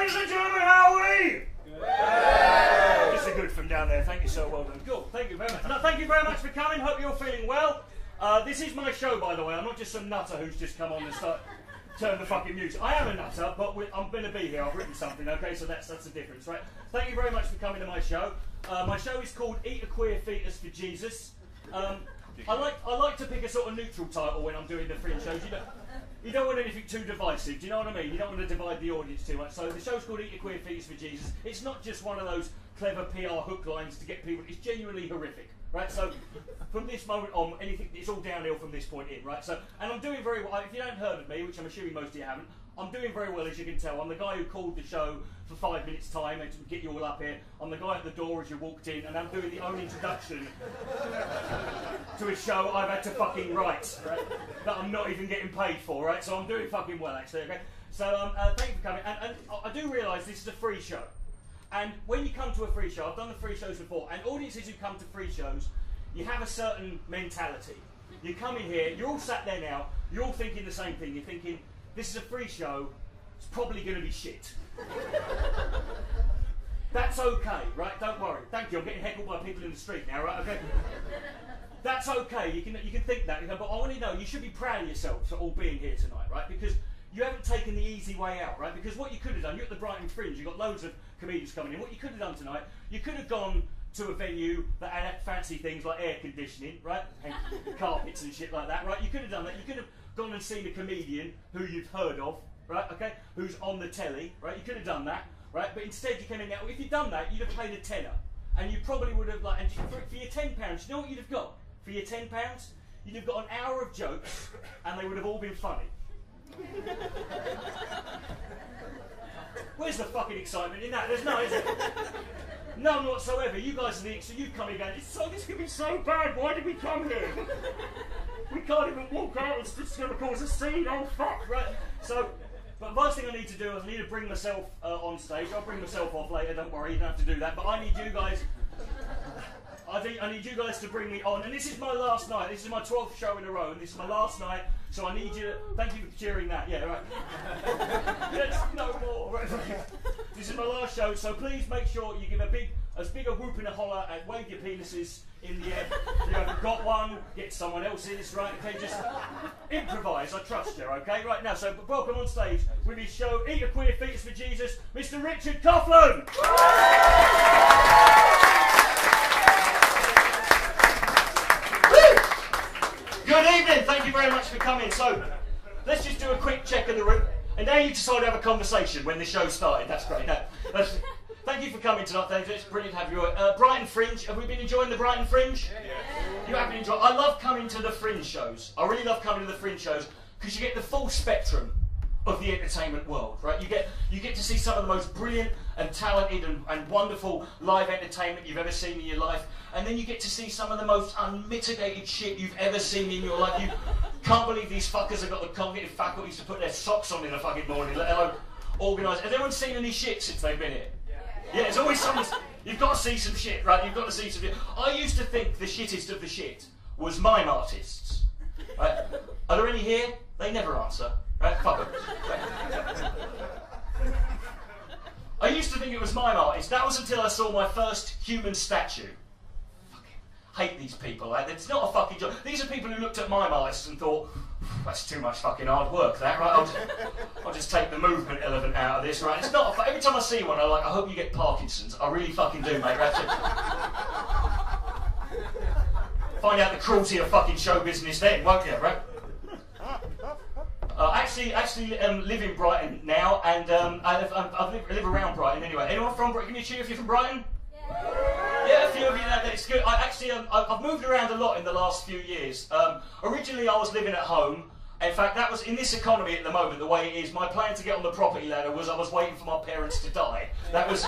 Ladies and gentlemen, how are we? Just a good from down there. Thank you so well done. Cool. Thank you very much. Thank you very much for coming. Hope you're feeling well. Uh, this is my show, by the way. I'm not just some nutter who's just come on and start turn the fucking music. I am a nutter, but I'm going to be here. I've written something. Okay, so that's that's the difference, right? Thank you very much for coming to my show. Uh, my show is called Eat a Queer Fetus for Jesus. Um, I like I like to pick a sort of neutral title when I'm doing the fringe shows. You know, you don't want anything too divisive. Do you know what I mean? You don't want to divide the audience too much. So the show's called Eat Your Queer Fetus for Jesus. It's not just one of those clever PR hook lines to get people. It's genuinely horrific, right? So from this moment on, anything it's all downhill from this point in, right? So and I'm doing very well. If you haven't heard of me, which I'm assuming most of you haven't, I'm doing very well as you can tell. I'm the guy who called the show for five minutes time to get you all up here. I'm the guy at the door as you walked in, and I'm doing the only introduction to a show I've had to fucking write, right? That I'm not even getting paid for, right? So I'm doing fucking well, actually. Okay. So um, uh, thank you for coming, and, and I- I do realise this is a free show. And when you come to a free show, I've done the free shows before, and audiences who come to free shows, you have a certain mentality. You come in here, you're all sat there now, you're all thinking the same thing. You're thinking, this is a free show, it's probably going to be shit. That's okay, right? Don't worry. Thank you. I'm getting heckled by people in the street now, right? Okay. That's okay. You can you can think that, you know, but I want to know you should be proud of yourselves for all being here tonight, right? Because you haven't taken the easy way out, right? Because what you could have done, you're at the Brighton Fringe, you've got loads of comedians coming in. What you could have done tonight, you could have gone to a venue that had fancy things like air conditioning, right? And carpets and shit like that, right? You could have done that. You could have gone and seen a comedian who you've heard of, right? Okay, who's on the telly, right? You could have done that, right? But instead you came in now. If you'd done that, you'd have paid a tenner, and you probably would have like, and for, for your ten pounds, you know what you'd have got? For your ten pounds, you'd have got an hour of jokes, and they would have all been funny. Where's the fucking excitement in that? There's none, is there? None whatsoever. You guys are the so you come here going, it's so this could be so bad. Why did we come here? we can't even walk out. It's just going to cause a scene. Oh fuck, right? So, but first thing I need to do is I need to bring myself uh, on stage. I'll bring myself off later. Don't worry, you don't have to do that. But I need you guys. I think I need you guys to bring me on. And this is my last night. This is my 12th show in a row, and this is my last night. So I need you to. Thank you for cheering that. Yeah, right. yes, no more. This is my last show, so please make sure you give a big, as big a whoop and a holler and wave your penises in the air. If you haven't got one, get someone else's, right? Okay, just improvise. I trust you, okay? Right now, so welcome on stage with his show, Eat Your Queer Fetus for Jesus, Mr. Richard Coughlan. Good evening. Thank you very much for coming. So, let's just do a quick check of the room. And now you decide to have a conversation when the show started. That's great. Thank you for coming tonight. You. It's brilliant to have you. Uh, Brighton Fringe. Have we been enjoying the Brighton Fringe? Yeah. You have been enjoying. I love coming to the Fringe shows. I really love coming to the Fringe shows because you get the full spectrum of the entertainment world, right? You get you get to see some of the most brilliant and talented and, and wonderful live entertainment you've ever seen in your life, and then you get to see some of the most unmitigated shit you've ever seen in your life. You can't believe these fuckers have got the cognitive faculties to put their socks on in the fucking morning, let alone organise. Has anyone seen any shit since they've been here? Yeah, it's always something. You've got to see some shit, right? You've got to see some shit. I used to think the shittest of the shit was mime artists. Right? Are there any here? They never answer. Right? Fuck 'em. Right? I used to think it was mime artists. That was until I saw my first human statue. Fucking hate these people. Right? It's not a fucking job. These are people who looked at mime artists and thought, that's too much fucking hard work. That right? I'll just, I'll just take the movement element out of this. Right? It's not. A, every time I see one, I like. I hope you get Parkinson's. I really fucking do, mate. Find out the cruelty of fucking show business then, won't you? Right? Uh, actually, actually um, live in Brighton now, and um, I, live, I, live, I live around Brighton anyway. Anyone from Brighton? Can you cheer if you're from Brighton? Yeah, few of you that. I actually, um, I've moved around a lot in the last few years. Um, originally, I was living at home. In fact, that was in this economy at the moment, the way it is. My plan to get on the property ladder was I was waiting for my parents to die. That was.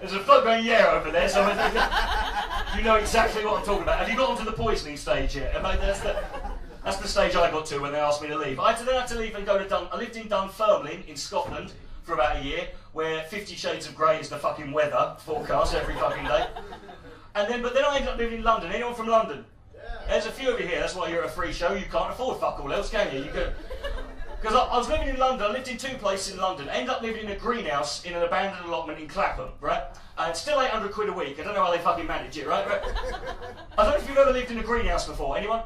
There's a float going yeah over there, so you know exactly what I'm talking about. Have you got onto the poisoning stage yet? I- That's the, that's the stage I got to when they asked me to leave. I had to then had to leave and go to Dun. I lived in Dunfermline in Scotland for about a year, where Fifty Shades of Grey is the fucking weather forecast every fucking day. And then, but then I ended up living in London. Anyone from London? There's a few of you here. That's why you're a free show. You can't afford fuck all else, can you? You could. Because I, I was living in London, I lived in two places in London, ended up living in a greenhouse in an abandoned allotment in Clapham, right? And still 800 quid a week. I don't know how they fucking manage it, right? right? I don't know if you've ever lived in a greenhouse before. Anyone?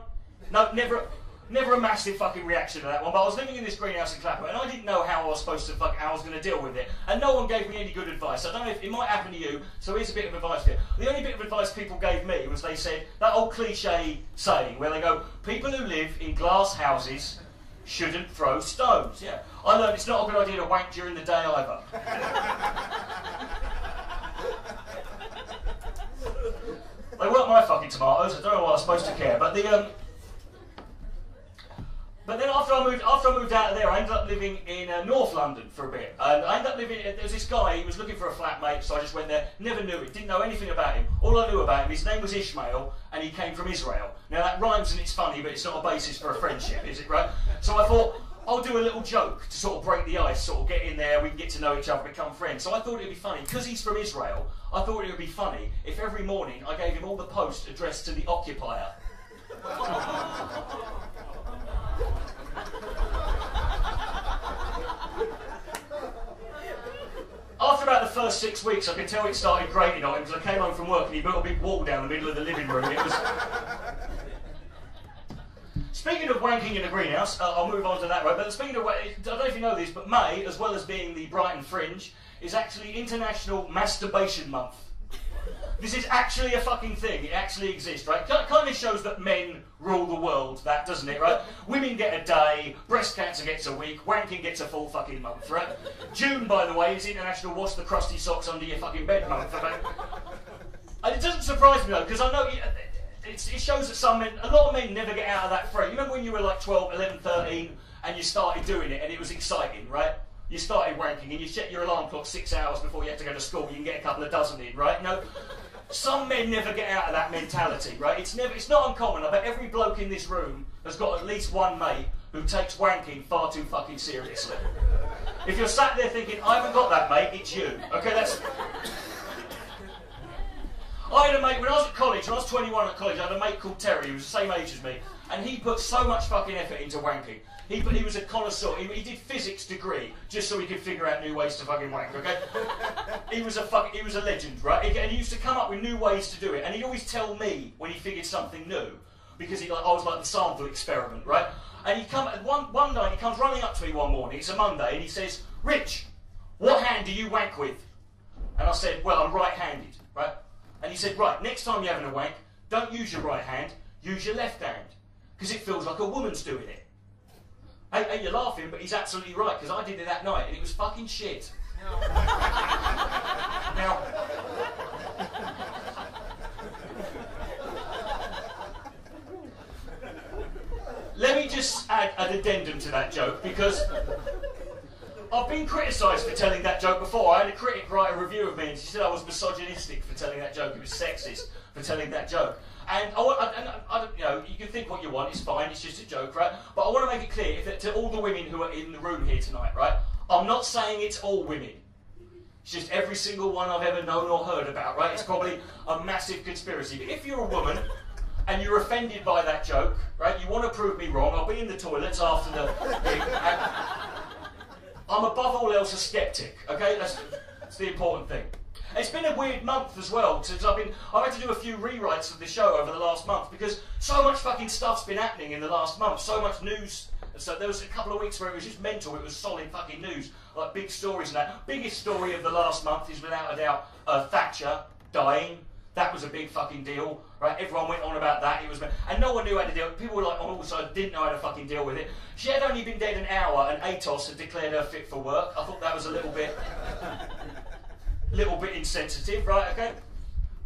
No, never. Never a massive fucking reaction to that one, but I was living in this greenhouse in Clapham and I didn't know how I was supposed to fuck, how I was going to deal with it. And no one gave me any good advice. I don't know if it might happen to you, so here's a bit of advice here. The only bit of advice people gave me was they said that old cliche saying where they go, people who live in glass houses shouldn't throw stones. Yeah. I learned it's not a good idea to wank during the day either. they weren't my fucking tomatoes, I don't know what I was supposed to care, but the um but then after I moved, after I moved out of there, I ended up living in uh, North London for a bit. And I ended up living. There was this guy. He was looking for a flatmate, so I just went there. Never knew it. Didn't know anything about him. All I knew about him, his name was Ishmael, and he came from Israel. Now that rhymes and it's funny, but it's not a basis for a friendship, is it? Right? So I thought. I'll do a little joke to sort of break the ice, sort of get in there, we can get to know each other, become friends. So I thought it'd be funny, because he's from Israel, I thought it would be funny if every morning I gave him all the posts addressed to the occupier. After about the first six weeks, I could tell it started grating on him because I came home from work and he built a big wall down the middle of the living room. It was. Speaking of wanking in a greenhouse, uh, I'll move on to that right. But speaking of, I don't know if you know this, but May, as well as being the Brighton Fringe, is actually International Masturbation Month. This is actually a fucking thing. It actually exists, right? Kind of shows that men rule the world, that doesn't it, right? Women get a day, breast cancer gets a week, wanking gets a full fucking month, right? June, by the way, is International Wash the Crusty Socks Under Your Fucking Bed month. right? And it doesn't surprise me though, because I know it shows that some men, a lot of men never get out of that frame. You remember when you were like 12, 11, 13, and you started doing it, and it was exciting, right? You started wanking, and you set your alarm clock six hours before you had to go to school. You can get a couple of dozen in, right? No, some men never get out of that mentality, right? It's never, it's not uncommon. I bet every bloke in this room has got at least one mate who takes wanking far too fucking seriously. If you're sat there thinking, I haven't got that mate, it's you. Okay, that's. I had a mate when I was at college. When I was 21 at college, I had a mate called Terry who was the same age as me, and he put so much fucking effort into wanking. He, he was a connoisseur. He, he, did physics degree just so he could figure out new ways to fucking wank. Okay, he was a fuck, he was a legend, right? And he used to come up with new ways to do it, and he'd always tell me when he figured something new because he like I was like the sample experiment, right? And he come one one night he comes running up to me one morning. It's a Monday, and he says, "Rich, what hand do you wank with?" And I said, "Well, I'm right-handed, right?" And he said, "Right, next time you're having a wank, don't use your right hand, use your left hand, because it feels like a woman's doing it." Hey, hey, you're laughing, but he's absolutely right, because I did it that night, and it was fucking shit. No. now, let me just add an addendum to that joke, because I've been criticised for telling that joke before. I had a critic write a review of me, and she said I was misogynistic for telling that joke. It was sexist for telling that joke. And I, and I, you know, you can think what you want. It's fine. It's just a joke, right? But I want to make it clear if, to all the women who are in the room here tonight, right? I'm not saying it's all women. It's just every single one I've ever known or heard about, right? It's probably a massive conspiracy. But if you're a woman and you're offended by that joke, right? You want to prove me wrong. I'll be in the toilets after the. I'm above all else a skeptic. Okay, that's, that's the important thing. It's been a weird month as well since I've been. I've had to do a few rewrites of the show over the last month because so much fucking stuff's been happening in the last month. So much news. So there was a couple of weeks where it was just mental. It was solid fucking news, like big stories and that. Biggest story of the last month is without a doubt uh, Thatcher dying. That was a big fucking deal, right? Everyone went on about that. It was, and no one knew how to deal. People were like on all sides didn't know how to fucking deal with it. She had only been dead an hour, and Atos had declared her fit for work. I thought that was a little bit little bit insensitive, right? Okay.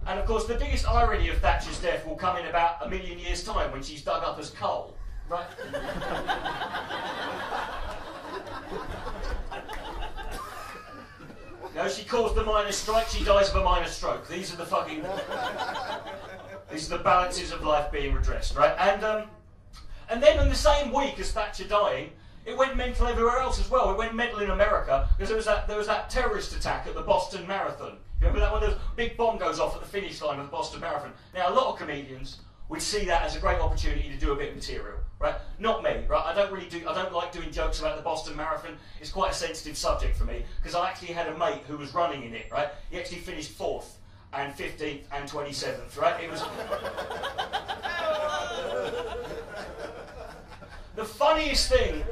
And of course, the biggest irony of Thatcher's death will come in about a million years' time when she's dug up as coal, right? no, she caused the miners' strike. She dies of a minor stroke. These are the fucking. these are the balances of life being redressed, right? And um, and then in the same week as Thatcher dying, it went mental everywhere else as well. It went mental in America because there was that there was that terrorist attack at the Boston Marathon. You remember that one? The big bomb goes off at the finish line of the Boston Marathon. Now a lot of comedians would see that as a great opportunity to do a bit of material, right? Not me, right? I don't really do, I don't like doing jokes about the Boston Marathon. It's quite a sensitive subject for me because I actually had a mate who was running in it, right? He actually finished fourth and 15th and 27th, right? It was. the funniest thing,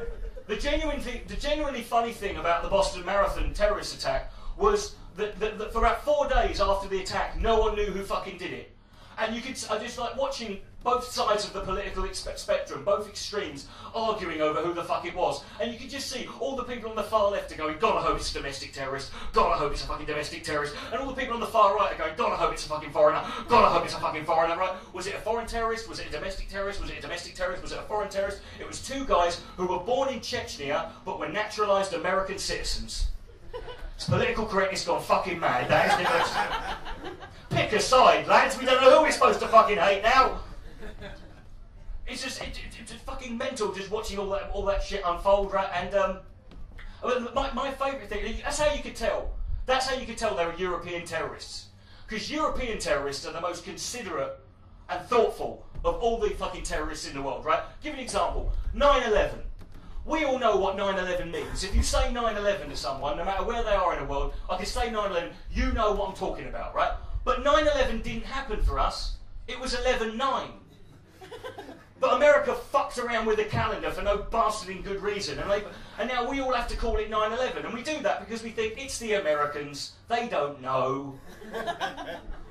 the genuine thing, the genuinely funny thing about the Boston Marathon terrorist attack was that, that, that for about four days after the attack, no one knew who fucking did it. And you could, I just like watching both sides of the political spectrum, both extremes, arguing over who the fuck it was. And you could just see all the people on the far left are going, God, I hope it's a domestic terrorist. God, I hope it's a fucking domestic terrorist. And all the people on the far right are going, God, I hope it's a fucking foreigner. God, I hope it's a fucking foreigner, right? Was it a foreign terrorist? Was it a domestic terrorist? Was it a domestic terrorist? Was it a foreign terrorist? It was two guys who were born in Chechnya but were naturalised American citizens. It's political correctness gone fucking mad. That is Pick a side, lads. We don't know who we're supposed to fucking hate now. It's just it, it, it's just fucking mental just watching all that all that shit unfold, right? And um, my my favourite thing. That's how you could tell. That's how you could tell they were European terrorists. Because European terrorists are the most considerate and thoughtful of all the fucking terrorists in the world, right? Give an example. 9/11. We all know what 9-11 means. If you say 9-11 to someone, no matter where they are in the world, I can say 9-11, you know what I'm talking about, right? But 9-11 didn't happen for us. It was 11-9. But America fucks around with the calendar for no bastarding good reason. And, they, and now we all have to call it 9-11. And we do that because we think it's the Americans. They don't know.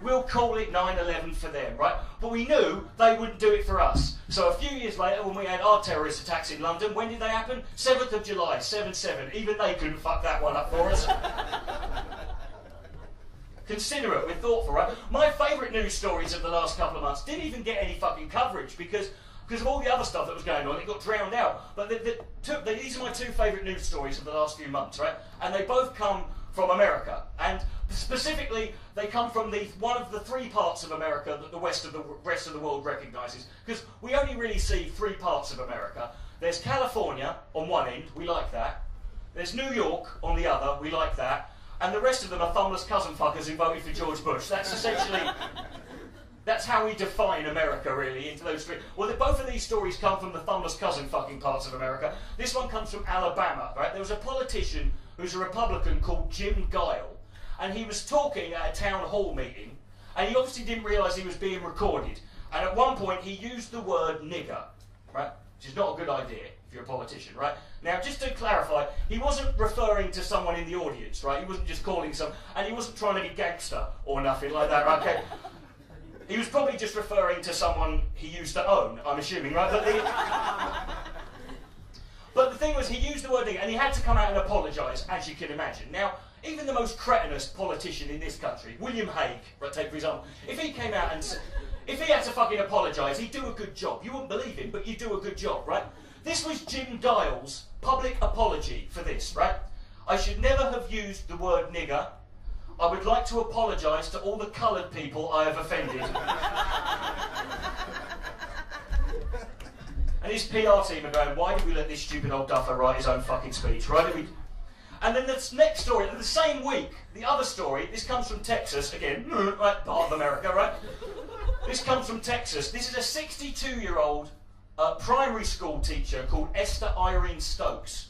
We'll call it 9 11 for them, right? But we knew they wouldn't do it for us. So a few years later, when we had our terrorist attacks in London, when did they happen? 7th of July, 7 7. Even they couldn't fuck that one up for us. Considerate, we're thoughtful, right? My favourite news stories of the last couple of months didn't even get any fucking coverage because because of all the other stuff that was going on, it got drowned out. But the, the two, the, these are my two favourite news stories of the last few months, right? And they both come from America. And specifically, they come from the one of the three parts of America that the rest of the rest of the world recognises. Because we only really see three parts of America. There's California on one end, we like that. There's New York on the other, we like that. And the rest of them are thumbless cousin fuckers who voted for George Bush. That's essentially that's how we define America, really, into those three. Well, both of these stories come from the thumbless cousin fucking parts of America. This one comes from Alabama, right? There was a politician who's a Republican called Jim Guile, and he was talking at a town hall meeting, and he obviously didn't realise he was being recorded. And at one point, he used the word nigger, right? Which is not a good idea if you're a politician, right? Now, just to clarify, he wasn't referring to someone in the audience, right? He wasn't just calling some, and he wasn't trying to be gangster or nothing like that, right? Okay. He was probably just referring to someone he used to own, I'm assuming, right? But the, but the thing was, he used the word nigger, and he had to come out and apologise, as you can imagine. Now, even the most cretinous politician in this country, William Hague, right, take for example, if he came out and if he had to fucking apologise, he'd do a good job. You wouldn't believe him, but you'd do a good job, right? This was Jim Guile's public apology for this, right? I should never have used the word nigger. I would like to apologise to all the coloured people I have offended. And his PR team are going, why did we let this stupid old duffer write his own fucking speech? Right? We... And then the next story, the same week, the other story, this comes from Texas, again, right, part of America, right? This comes from Texas. This is a 62 year old uh, primary school teacher called Esther Irene Stokes.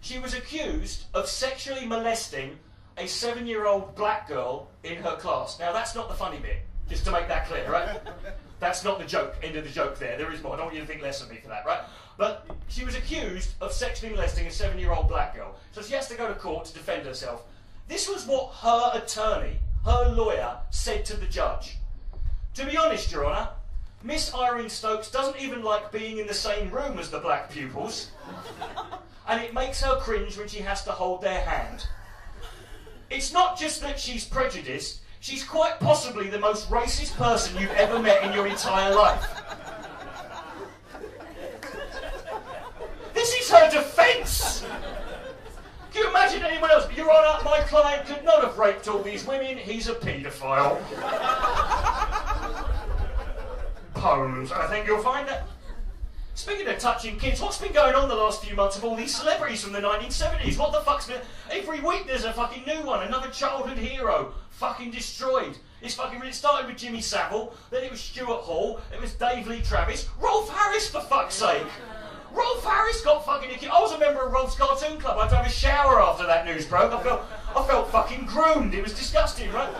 She was accused of sexually molesting a seven year old black girl in her class. Now, that's not the funny bit, just to make that clear, right? That's not the joke, end of the joke there. There is more. I don't want you to think less of me for that, right? But she was accused of sexually molesting a seven year old black girl. So she has to go to court to defend herself. This was what her attorney, her lawyer, said to the judge. To be honest, Your Honour, Miss Irene Stokes doesn't even like being in the same room as the black pupils, and it makes her cringe when she has to hold their hand. It's not just that she's prejudiced, She's quite possibly the most racist person you've ever met in your entire life. This is her defence! Can you imagine anyone else? Your Honour, my client could not have raped all these women. He's a paedophile. Poems. I think you'll find that. Speaking of touching kids, what's been going on the last few months of all these celebrities from the 1970s? What the fuck's been. Every week there's a fucking new one, another childhood hero fucking destroyed. It's fucking. It started with Jimmy Savile, then it was Stuart Hall, it was Dave Lee Travis, Rolf Harris for fuck's sake. Rolf Harris got fucking accused. I was a member of Rolf's Cartoon Club. I had to have a shower after that news broke. I felt, I felt fucking groomed. It was disgusting, right?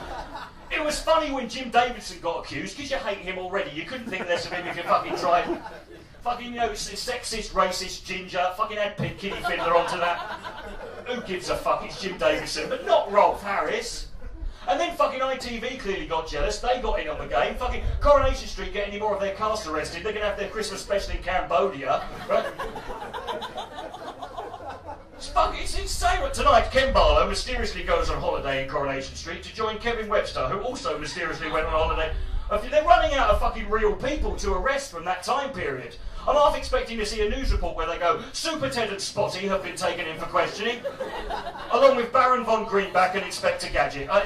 It was funny when Jim Davidson got accused because you hate him already. You couldn't think less of him if you fucking tried. Fucking, you know, sexist, racist, ginger. Fucking add Kitty Fiddler onto that. Who gives a fuck? It's Jim Davidson, but not Rolf Harris. And then fucking ITV clearly got jealous. They got in on the game. Fucking Coronation Street get any more of their cast arrested. They're going to have their Christmas special in Cambodia. Right? it's fucking it's insane. Tonight, Ken Barlow mysteriously goes on holiday in Coronation Street to join Kevin Webster, who also mysteriously went on holiday. They're running out of fucking real people to arrest from that time period. I'm half expecting to see a news report where they go, SuperTed and Spotty have been taken in for questioning, along with Baron von Greenback and Inspector Gadget. Uh,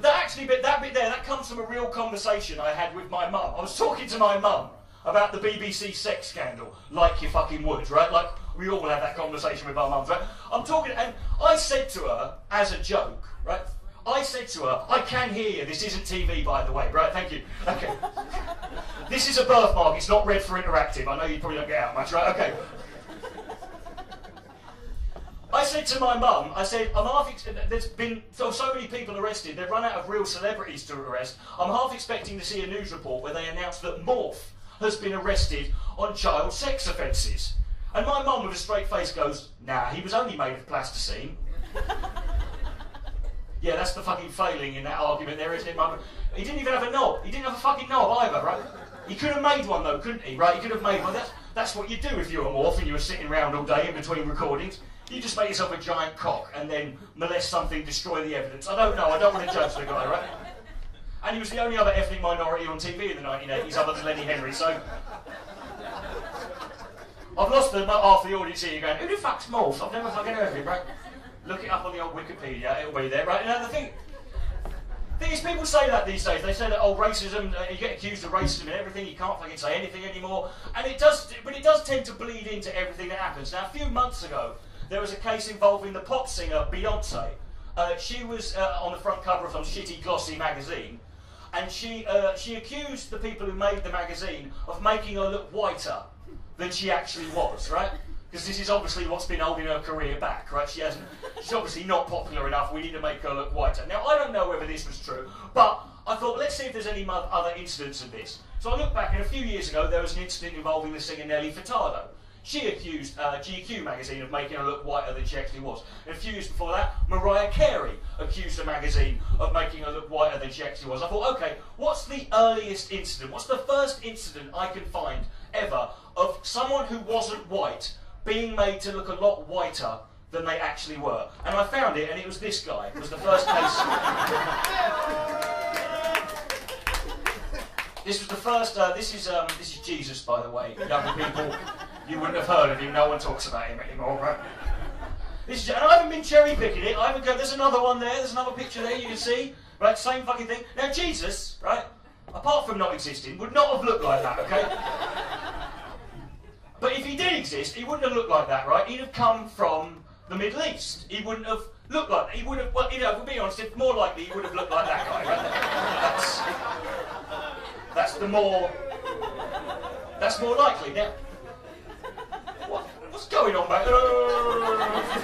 that actually bit, that bit there, that comes from a real conversation I had with my mum. I was talking to my mum about the BBC sex scandal, like you fucking would, right? Like we all have that conversation with our mums, right? I'm talking, and I said to her as a joke, right? I said to her, I can hear you. This isn't TV, by the way. Right, thank you. Okay. this is a birthmark. It's not red for interactive. I know you probably don't get out much, right? Okay. I said to my mum, I said, I'm half. Ex- there's been so, so many people arrested. They've run out of real celebrities to arrest. I'm half expecting to see a news report where they announce that Morph has been arrested on child sex offences. And my mum, with a straight face, goes, Nah, he was only made of plasticine. Yeah, that's the fucking failing in that argument there, isn't it, Mum? He didn't even have a knob. He didn't have a fucking knob either, right? He could have made one though, couldn't he? Right? He could have made one. That's, that's what you do if you're a morph and you were sitting around all day in between recordings. You just make yourself a giant cock and then molest something, destroy the evidence. I don't know. I don't want to judge the guy, right? And he was the only other ethnic minority on TV in the 1980s, other than Lenny Henry. So I've lost the, half the audience here. Going, who the fuck's morph? I've never fucking heard of him, right? Look it up on the old Wikipedia, it'll be there, right? Now the thing, thing is, people say that these days. They say that oh, racism, uh, you get accused of racism and everything. You can't fucking say anything anymore, and it does, but it does tend to bleed into everything that happens. Now, a few months ago, there was a case involving the pop singer Beyonce. Uh, she was uh, on the front cover of some shitty glossy magazine, and she uh, she accused the people who made the magazine of making her look whiter than she actually was, right? Because this is obviously what's been holding her career back, right? She hasn't, she's obviously not popular enough. We need to make her look whiter. Now, I don't know whether this was true, but I thought, let's see if there's any other incidents of this. So I looked back, and a few years ago, there was an incident involving the singer Nelly Furtado. She accused uh, GQ magazine of making her look whiter than she actually was. And a few years before that, Mariah Carey accused the magazine of making her look whiter than she actually was. I thought, okay, what's the earliest incident? What's the first incident I can find ever of someone who wasn't white being made to look a lot whiter than they actually were. And I found it, and it was this guy. It was the first case. this was the first. Uh, this is um, this is Jesus, by the way. Young people, you wouldn't have heard of him. No one talks about him anymore, right? This is, and I haven't been cherry picking it. I haven't got. There's another one there. There's another picture there. You can see, right? Same fucking thing. Now Jesus, right? Apart from not existing, would not have looked like that. Okay. But if he did exist, he wouldn't have looked like that, right? He'd have come from the Middle East. He wouldn't have looked like that. He would have, well, you know, to be honest, more likely he would have looked like that guy, right? That's, that's the more, that's more likely. Now, what, what's going on back there?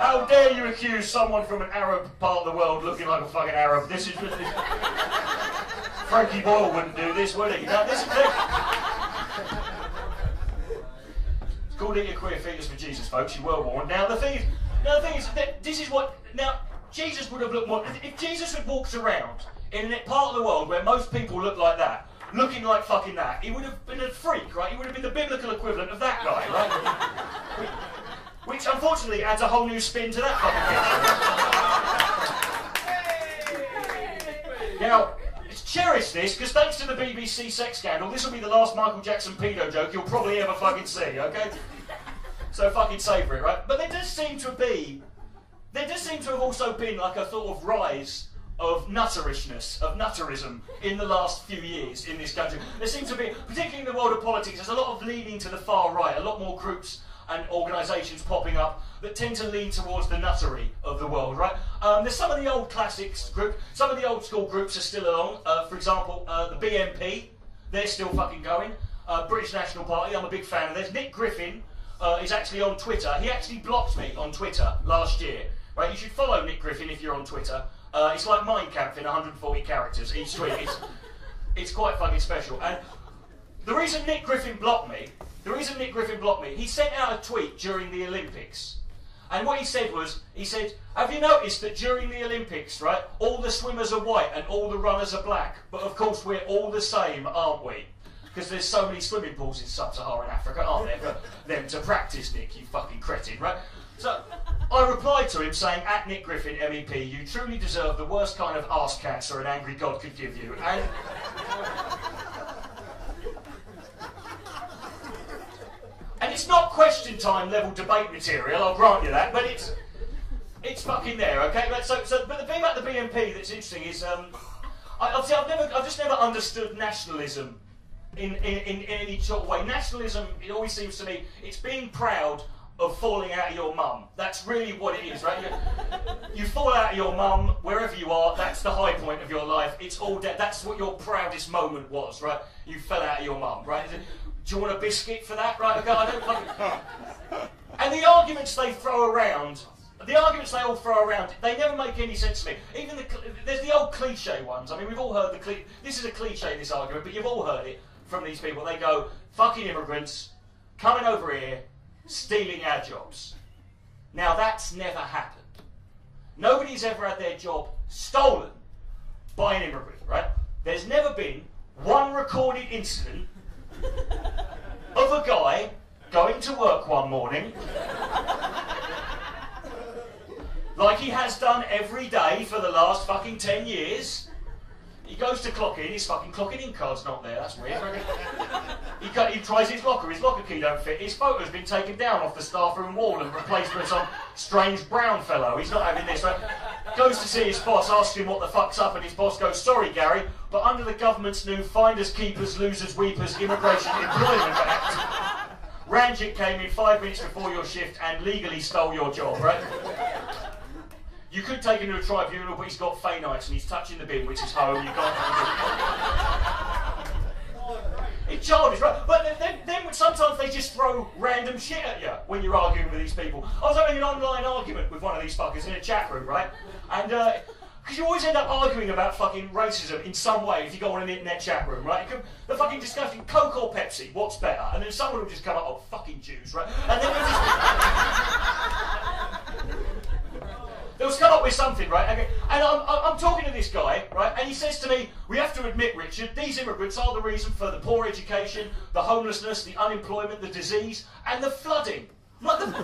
How dare you accuse someone from an Arab part of the world looking like a fucking Arab? This is. This Frankie Boyle wouldn't do this, would he? Now, this is. Called it a queer fetus for Jesus, folks. You were warned. Now the thing is, now the thing is, that this is what now Jesus would have looked more. If Jesus had walked around in a part of the world where most people look like that, looking like fucking that, he would have been a freak, right? He would have been the biblical equivalent of that guy, right? Which unfortunately adds a whole new spin to that fucking picture. now, cherish this because thanks to the BBC sex scandal, this will be the last Michael Jackson pedo joke you'll probably ever fucking see, okay? So fucking savour it, right? But there does seem to be, there does seem to have also been like a sort of rise of nutterishness, of nutterism in the last few years in this country. There seems to be, particularly in the world of politics, there's a lot of leaning to the far right, a lot more groups and organisations popping up that tend to lean towards the nuttery of the world, right? Um, there's some of the old classics group, some of the old school groups are still along. Uh, for example, uh, the BNP, they're still fucking going. Uh, British National Party, I'm a big fan of theirs. Nick Griffin uh, is actually on Twitter. He actually blocked me on Twitter last year, right? You should follow Nick Griffin if you're on Twitter. Uh, it's like Mein Kampf in 140 characters each tweet. It's, it's quite fucking special. And the reason Nick Griffin blocked me, the reason Nick Griffin blocked me, he sent out a tweet during the Olympics. And what he said was, he said, Have you noticed that during the Olympics, right, all the swimmers are white and all the runners are black? But of course, we're all the same, aren't we? Because there's so many swimming pools in sub Saharan Africa, aren't there, for them to practice, Nick, you fucking cretin, right? So I replied to him saying, At Nick Griffin, MEP, you truly deserve the worst kind of arse cancer an angry God could give you. And. And it's not question time level debate material, I'll grant you that, but it's it's fucking there, okay? But so, so but the thing about the BNP that's interesting is, um, I, obviously, I've never, I've just never understood nationalism in, in, in, in any sort of way. Nationalism, it always seems to me, it's being proud of falling out of your mum. That's really what it is, right? You, you fall out of your mum wherever you are. That's the high point of your life. It's all dead. That's what your proudest moment was, right? You fell out of your mum, right? Do you want a biscuit for that? Right, okay, I don't fucking... And the arguments they throw around, the arguments they all throw around, they never make any sense to me. Even the, there's the old cliche ones. I mean, we've all heard the, cliche. this is a cliche, this argument, but you've all heard it from these people. They go, fucking immigrants, coming over here, stealing our jobs. Now, that's never happened. Nobody's ever had their job stolen by an immigrant, right? There's never been one recorded incident of a guy going to work one morning, like he has done every day for the last fucking 10 years. He goes to clock in, his fucking clocking in card's not there, that's weird. he, he tries his locker, his locker key don't fit, his photo's been taken down off the staff room wall and replaced with some strange brown fellow. He's not having this. Right? Goes to see his boss, asks him what the fuck's up, and his boss goes, Sorry, Gary, but under the government's new Finders, Keepers, Losers, Weepers Immigration Employment Act, Ranjit came in five minutes before your shift and legally stole your job, right? You could take him to a tribunal, but he's got Fanites and he's touching the bin, which is home. You can't. it's childish, right? But then, then, sometimes they just throw random shit at you when you're arguing with these people. I was having an online argument with one of these fuckers in a chat room, right? And uh, because you always end up arguing about fucking racism in some way if you go on an internet chat room, right? The fucking discussion, Coke or Pepsi, what's better? And then someone will just come up, oh, fucking Jews, right? And then They'll come up with something, right? Okay. And I'm, I'm talking to this guy, right? And he says to me, We have to admit, Richard, these immigrants are the reason for the poor education, the homelessness, the unemployment, the disease, and the flooding. What the.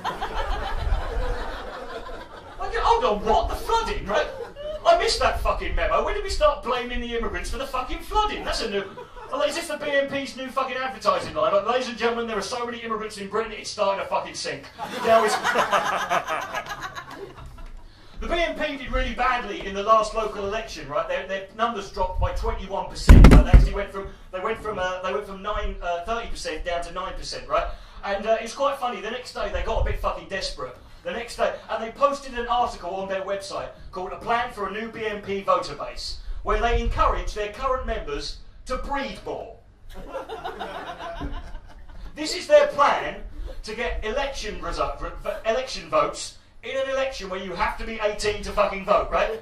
hold on, what? The flooding, right? I missed that fucking memo. When did we start blaming the immigrants for the fucking flooding? That's a new. Is this the BNP's new fucking advertising line? Like, ladies and gentlemen, there are so many immigrants in Britain, it's starting to fucking sink. Now it's. The BNP did really badly in the last local election, right? Their, their numbers dropped by 21%. Right? They actually went from they went from uh, they went from nine uh, 30% down to 9%, right? And uh, it's quite funny. The next day they got a bit fucking desperate. The next day, and they posted an article on their website called "A Plan for a New BNP Voter Base," where they encourage their current members to breed more. this is their plan to get election result, election votes in an election where you have to be 18 to fucking vote, right?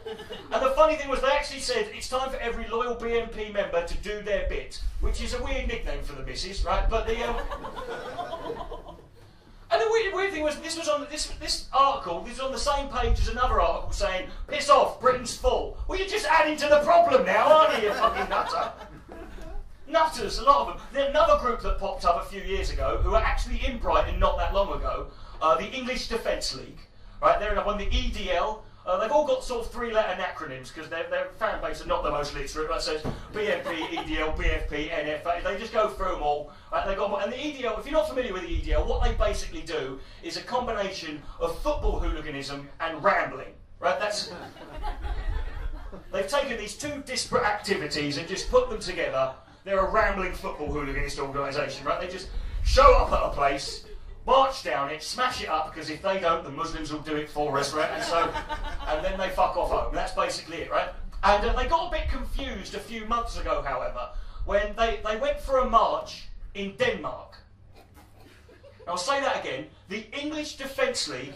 and the funny thing was, they actually said it's time for every loyal BNP member to do their bit, which is a weird nickname for the missus, right? But the. Um... and the weird, weird thing was, this was on this this article. This is on the same page as another article saying, "Piss off, Britain's full." Well, you're just adding to the problem now, aren't you, you fucking nutter? Nutters, a lot of them. Another group that popped up a few years ago who are actually in Brighton not that long ago, uh, the English Defence League. Right, they're up on the EDL. Uh, they've all got sort of three-letter acronyms because their, their fan base are not the most literate. Right, so BNP, EDL, BFP, NFA. They just go through them all. Right, they got and the EDL. If you're not familiar with the EDL, what they basically do is a combination of football hooliganism and rambling. Right, that's. they've taken these two disparate activities and just put them together. They're a rambling football hooliganist organisation, right? They just show up at a place march down it, smash it up, because if they don't, the Muslims will do it for us, right? And so, and then they fuck off home. That's basically it, right? And uh, they got a bit confused a few months ago, however, when they, they went for a march in Denmark. I'll say that again. The English Defence League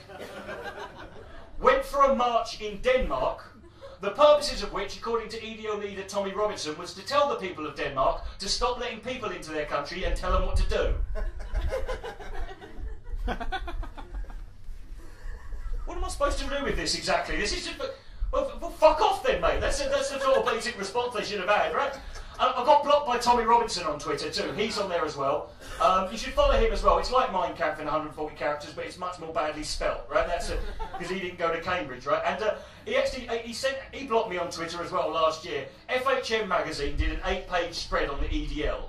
went for a march in Denmark, the purposes of which, according to EDL leader Tommy Robinson, was to tell the people of Denmark to stop letting people into their country and tell them what to do. What am I supposed to do with this exactly? This is just. Well, well fuck off then, mate. That's, a, that's the sort of basic response they should have had, right? I got blocked by Tommy Robinson on Twitter too. He's on there as well. Um, you should follow him as well. It's like Kampf in 140 characters, but it's much more badly spelt, right? That's because he didn't go to Cambridge, right? And uh, he actually he sent he blocked me on Twitter as well last year. FHM magazine did an eight-page spread on the EDL,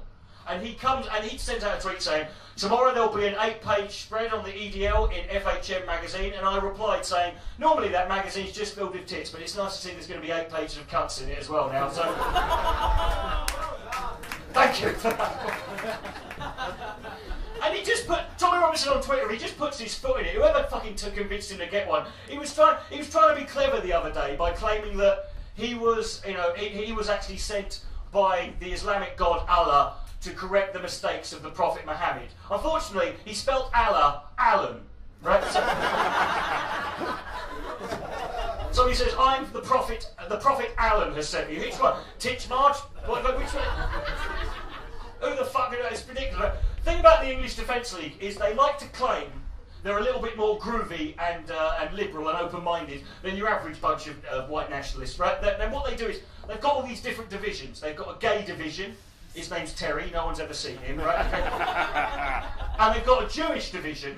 and he comes and he sends out a tweet saying tomorrow there'll be an eight-page spread on the EDL in FHM magazine, and I replied saying normally that magazine's just filled with tits, but it's nice to see there's going to be eight pages of cuts in it as well now. So thank you. And he just put Tommy Robinson on Twitter. He just puts his foot in it. Whoever fucking took convinced him to get one. He was trying. He was trying to be clever the other day by claiming that he was, you know, he, he was actually sent by the Islamic god Allah to correct the mistakes of the Prophet Muhammad. Unfortunately, he spelt Allah Alan, right? He says, "I'm the Prophet. The Prophet Alan has sent me. Which one? What, which one? Who the fuck? Is It's ridiculous. thing about the English Defence League is they like to claim they're a little bit more groovy and, uh, and liberal and open-minded than your average bunch of uh, white nationalists, right? Then what they do is they've got all these different divisions. They've got a gay division. His name's Terry. No one's ever seen him, right? and they've got a Jewish division,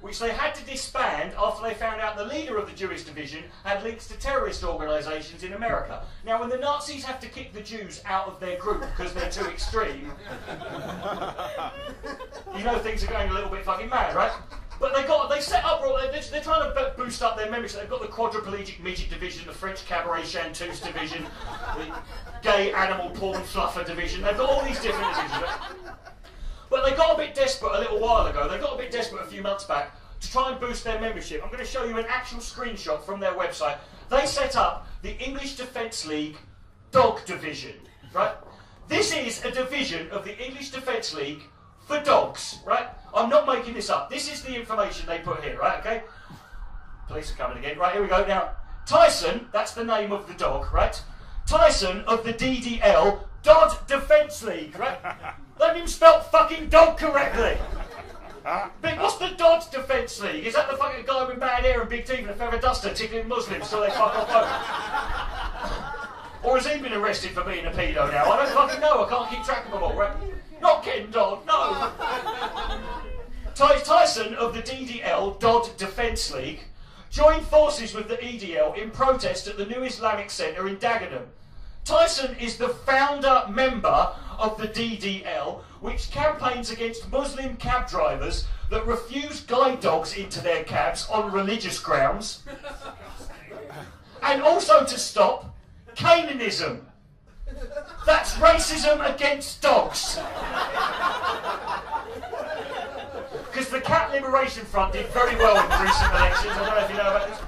which they had to disband after they found out the leader of the Jewish division had links to terrorist organisations in America. Now, when the Nazis have to kick the Jews out of their group because they're too extreme, you know things are going a little bit fucking mad, right? But they got they set up. They're, they're trying to boost up their membership. They've got the quadriplegic midget division, the French cabaret chanteuse division, the gay animal porn fluffer division. They've got all these different divisions. But they got a bit desperate a little while ago. They got a bit desperate a few months back to try and boost their membership. I'm going to show you an actual screenshot from their website. They set up the English Defence League Dog Division, right? This is a division of the English Defence League for dogs, right? I'm not making this up. This is the information they put here, right? Okay. Police are coming again. Right, here we go. Now, Tyson, that's the name of the dog, right? Tyson of the DDL, Dodd Defence League, right? haven't even spelt fucking dog correctly. But what's the Dodd Defence League? Is that the fucking guy with bad hair and big teeth and a feather duster tickling Muslims so they fuck off home? Or has he been arrested for being a pedo now? I don't fucking know. I can't keep track of them all, right? Not Ken Dodd, no. Tyson of the DDL, Dodd Defence League, joined forces with the EDL in protest at the New Islamic Centre in Dagenham. Tyson is the founder member of the DDL, which campaigns against Muslim cab drivers that refuse guide dogs into their cabs on religious grounds, and also to stop Cananism. That's racism against dogs. Because the Cat Liberation Front did very well in the recent elections. I don't know if you know about this.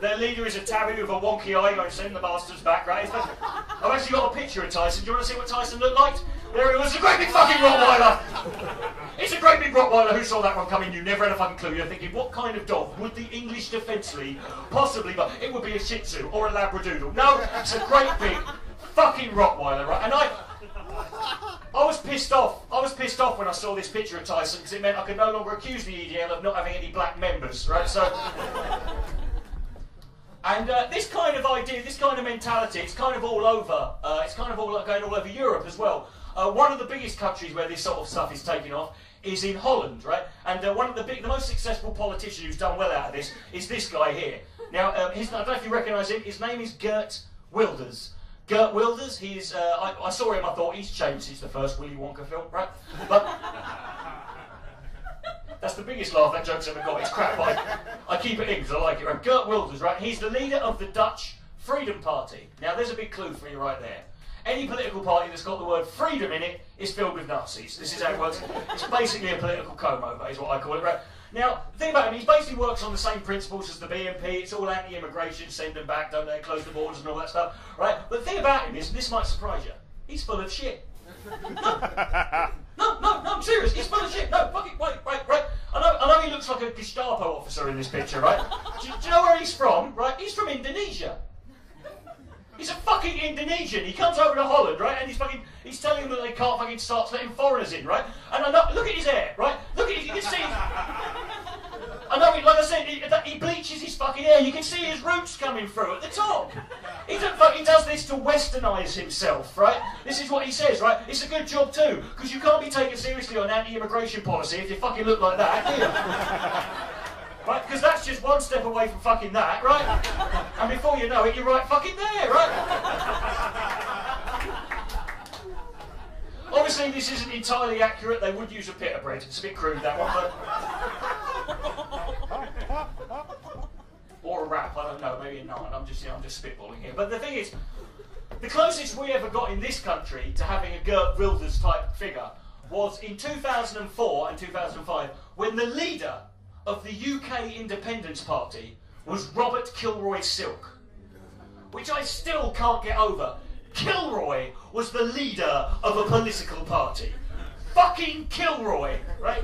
Their leader is a tabby with a wonky eye going send the bastards back, right? I've actually got a picture of Tyson. Do you want to see what Tyson looked like? There he was, a great big fucking Rottweiler! It's a great big Rottweiler. Who saw that one coming? You never had a fucking clue. You're thinking, what kind of dog would the English Defence League possibly, but it would be a Shih Tzu or a Labradoodle. No, it's a great big fucking Rottweiler, right? And I, I was pissed off. I was pissed off when I saw this picture of Tyson because it meant I could no longer accuse the EDL of not having any black members, right? So, and uh, this kind of idea, this kind of mentality, it's kind of all over. Uh, it's kind of all going all over Europe as well. Uh, one of the biggest countries where this sort of stuff is taking off is in Holland, right? And uh, one of the big, the most successful politician who's done well out of this is this guy here. Now, um, his, I don't know if you recognise him. His name is Geert Wilders. Geert Wilders, he's, uh, I, I, saw him, I thought he's changed since the first Willy Wonka film, right? But that's the biggest laugh that joke's ever got. It's crap, I, I keep it in because I like it. Right? Geert Wilders, right? He's the leader of the Dutch Freedom Party. Now, there's a big clue for you right there. any political party that's got the word freedom in it is filled with Nazis. This is how it works. It's basically a political comb over, is what I call it. Right? Now, the thing about him, he basically works on the same principles as the BNP. It's all anti-immigration, send them back, don't they, close the borders and all that stuff, right? But the thing about him is, this might surprise you, he's full of shit. No, no, no, no, I'm serious. He's full of shit. No, fuck it, wait, wait, right. I know, I know he looks like a Gestapo officer in this picture, right? Do, do you know where he's from? Right? He's from Indonesia. He's a fucking Indonesian. He comes over to Holland, right? And he's fucking, he's telling them that they can't fucking start letting foreigners in, right? And I know, look at his hair, right? Look at his, you can see. I know, like I said, he, he, bleaches his fucking hair. You can see his roots coming through at the top. He, he does this to westernise himself, right? This is what he says, right? It's a good job too, because you can't be taken seriously on anti-immigration policy if you fucking look like that, Right? Because that's just one step away from fucking that, right? And before you know it, you're right fucking there, right? Obviously, this isn't entirely accurate. They would use a pita bread. It's a bit crude, that one, but... or a wrap, I don't know, maybe a nine. I'm just, you know, I'm just spitballing here. But the thing is, the closest we ever got in this country to having a Geert Wilders type figure was in 2004 and 2005 when the leader of the UK Independence Party was Robert Kilroy Silk, which I still can't get over. Kilroy was the leader of a political party. Fucking Kilroy, right?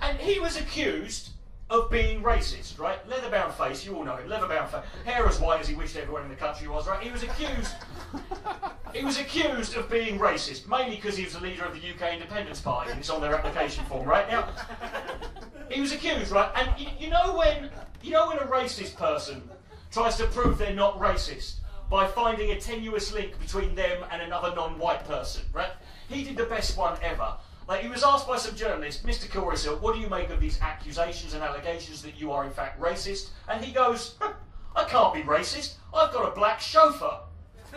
And he was accused of being racist, right? Leather-bound face, you all know him, leather-bound face. Hair as white as he wished everyone in the country was, right? He was accused he was accused of being racist, mainly because he was the leader of the UK Independence Party, and it's on their application form, right? Now, he was accused, right? And you, you know when you know when a racist person tries to prove they're not racist by finding a tenuous link between them and another non-white person, right? He did the best one ever. Like he was asked by some journalists, Mr. Kilroy what do you make of these accusations and allegations that you are in fact racist? And he goes, I can't be racist. I've got a black chauffeur.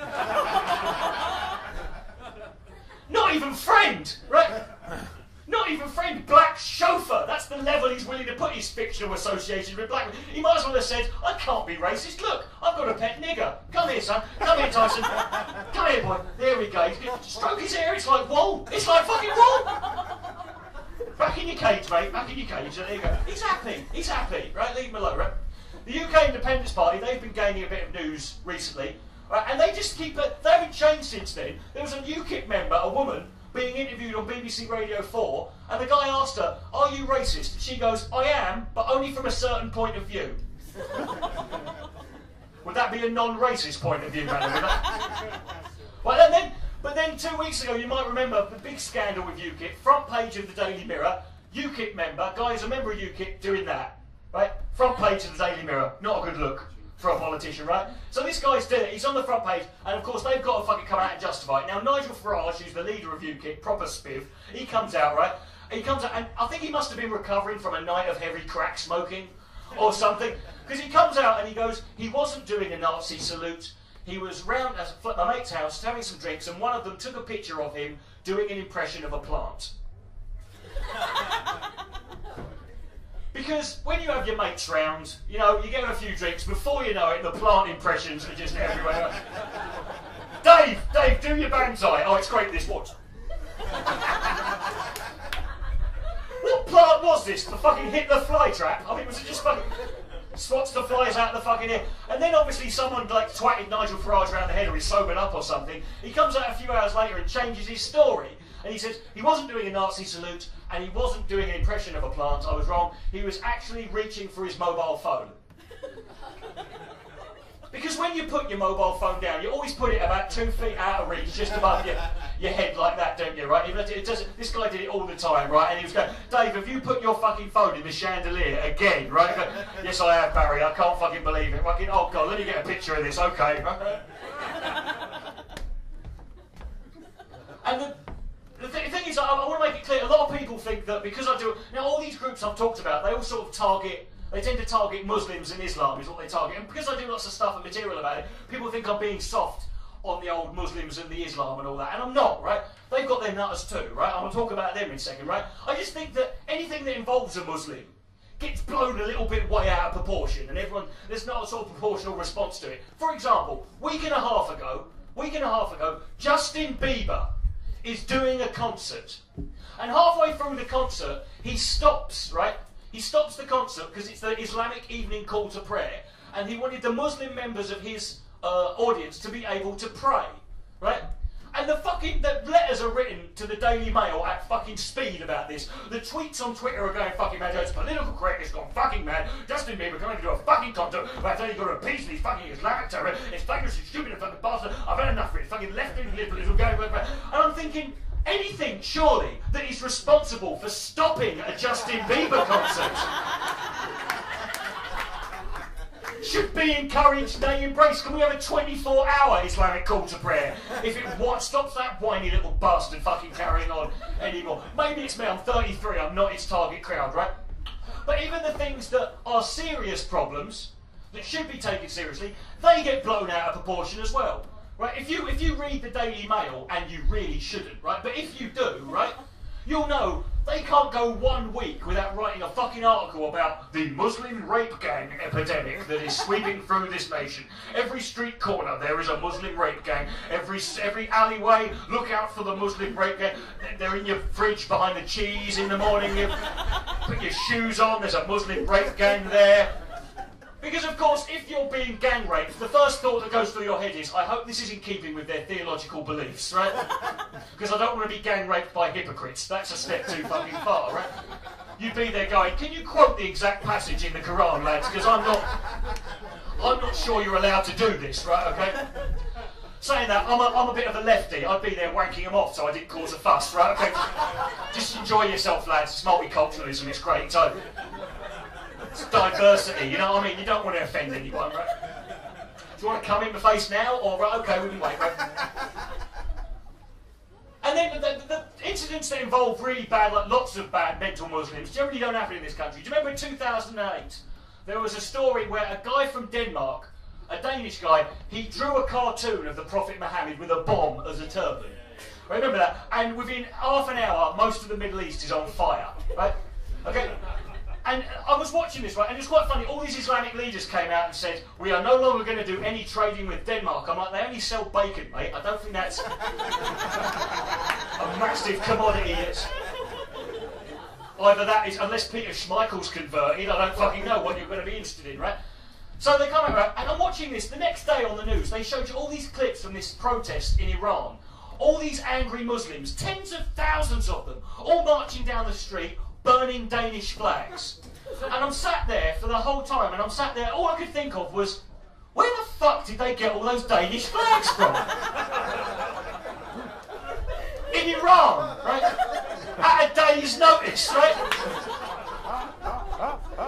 Not even friend, right? Not even friend, black chauffeur. That's the level he's willing to put his fictional association with black. He might as well have said, I can't be racist. Look, I've got a pet nigger. Come here, son. Come here, Tyson. Come here, boy. There we go. Stroke his hair. It's like wool. It's like fucking wool. Back in your cage, mate. Back in your cage. There you go. He's happy. He's happy. Right? Leave him alone, right? The UK Independence Party, they've been gaining a bit of news recently Right? And they just keep it, they haven't changed since then. There was a UKIP member, a woman, being interviewed on BBC Radio 4, and the guy asked her, Are you racist? She goes, I am, but only from a certain point of view. Would that be a non racist point of view, madam? well, and then, but then two weeks ago, you might remember the big scandal with UKIP, front page of the Daily Mirror, UKIP member, guy who's a member of UKIP doing that. Right? Front page of the Daily Mirror. Not a good look for a politician, right? So this guy's doing it. He's on the front page, and of course they've got to fucking come out and justify it. Now Nigel Farage, who's the leader of UKIP, proper spiv, he comes out, right? He comes out, and I think he must have been recovering from a night of heavy crack smoking or something, because he comes out and he goes, he wasn't doing a Nazi salute. He was round at my mate's house having some drinks, and one of them took a picture of him doing an impression of a plant. Because when you have your mates round, you know, you get a few drinks, before you know it, the plant impressions are just everywhere. Dave, Dave, do your banzai. Oh, it's great this. What? what plant was this? The fucking Hitler fly trap? I mean, was it just fucking swats the flies out of the fucking ear? And then obviously someone like twatted Nigel Farage around the head or he's sobered up or something. He comes out a few hours later and changes his story. And he says he wasn't doing a Nazi salute and he wasn't doing an impression of a plant. I was wrong. He was actually reaching for his mobile phone. Because when you put your mobile phone down, you always put it about two feet out of reach, just above your, your head like that, don't you, right? It doesn't, this guy did it all the time, right? And he was going, Dave, have you put your fucking phone in the chandelier again, right? Yes, I have, Barry. I can't fucking believe it. Fucking, oh, God, let me get a picture of this. Okay. and the, I, I want to make it clear. A lot of people think that because I do now, all these groups I've talked about, they all sort of target. They tend to target Muslims and Islam is what they target, and because I do lots of stuff and material about it, people think I'm being soft on the old Muslims and the Islam and all that, and I'm not, right? They've got their nutters too, right? I'm going to talk about them in a second, right? I just think that anything that involves a Muslim gets blown a little bit way out of proportion, and everyone there's not a sort of proportional response to it. For example, week and a half ago, week and a half ago, Justin Bieber is doing a concert. And halfway through the concert, he stops, right? He stops the concert because it's the Islamic evening call to prayer. And he wanted the Muslim members of his uh, audience to be able to pray, right? And the fucking the letters are written to the Daily Mail at fucking speed about this. The tweets on Twitter are going fucking mad. It's political correctness gone fucking mad. Justin Bieber coming to do a fucking concert I tell you got to appease these fucking Islamic terror. It's it's stupid, and fucking bastard. I've had enough of it. Fucking left-wing liberalism going. And I'm thinking, anything surely that is responsible for stopping a Justin Bieber concert should be encouraged, they embrace. Can we have a 24 hour Islamic call to prayer? If it what stops that whiny little bastard fucking carrying on anymore. Maybe it's me, I'm 33, I'm not its target crowd, right? But even the things that are serious problems, that should be taken seriously, they get blown out of proportion as well. Right? If you if you read the Daily Mail, and you really shouldn't, right? But if you do, right, you'll know they can't go one week without writing a fucking article about the Muslim rape gang epidemic that is sweeping through this nation. Every street corner there is a Muslim rape gang. Every every alleyway, look out for the Muslim rape gang. They're in your fridge behind the cheese in the morning. You put your shoes on. There's a Muslim rape gang there. Because, of course, if you're being gang raped, the first thought that goes through your head is, I hope this is in keeping with their theological beliefs, right? Because I don't want to be gang raped by hypocrites. That's a step too fucking far, right? You'd be there going, can you quote the exact passage in the Quran, lads? Because I'm not, I'm not sure you're allowed to do this, right? Okay. Saying that, I'm a, I'm a bit of a lefty. I'd be there wanking them off so I didn't cause a fuss, right? Okay. Just enjoy yourself, lads. It's multiculturalism. It's great. So it's diversity, you know what I mean? You don't want to offend anyone, right? Do you want to come in the face now? Or, right, okay, we can wait, right? And then the, the, the, incidents that involve really bad, like lots of bad mental Muslims, generally don't happen in this country. Do you remember in 2008, there was a story where a guy from Denmark, a Danish guy, he drew a cartoon of the Prophet Muhammad with a bomb as a turban. Remember that? And within half an hour, most of the Middle East is on fire, right? Okay, and I was watching this, right, and it's quite funny. All these Islamic leaders came out and said, We are no longer going to do any trading with Denmark. I'm like, They only sell bacon, mate. I don't think that's a massive commodity. It's either that is, unless Peter Schmeichel's converted, I don't fucking know what you're going to be interested in, right? So they come out, and I'm watching this. The next day on the news, they showed you all these clips from this protest in Iran. All these angry Muslims, tens of thousands of them, all marching down the street, burning Danish flags. And I'm sat there for the whole time, and I'm sat there, all I could think of was, where the fuck did they get all those Danish flags from? In Iran, right? At a day's notice, right?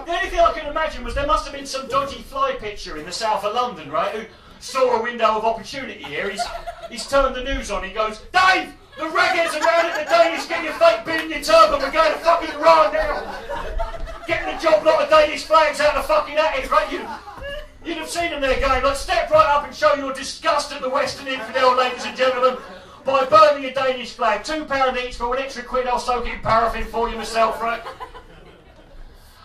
The only thing I can imagine was there must have been some dodgy fly pitcher in the south of London, right, who saw a window of opportunity here. He's, he's turned the news on, he goes, Dave! The ragheads around at the Danish get your fake bin in your turban. We're going to fucking Iran now. Getting the job lot of Danish flags out of fucking attic, right? You, you'd have seen them there going, like, step right up and show your disgust at the Western infidel, ladies and gentlemen, by burning a Danish flag. Two pound each for an extra quid. I'll soak it in paraffin for you myself, right?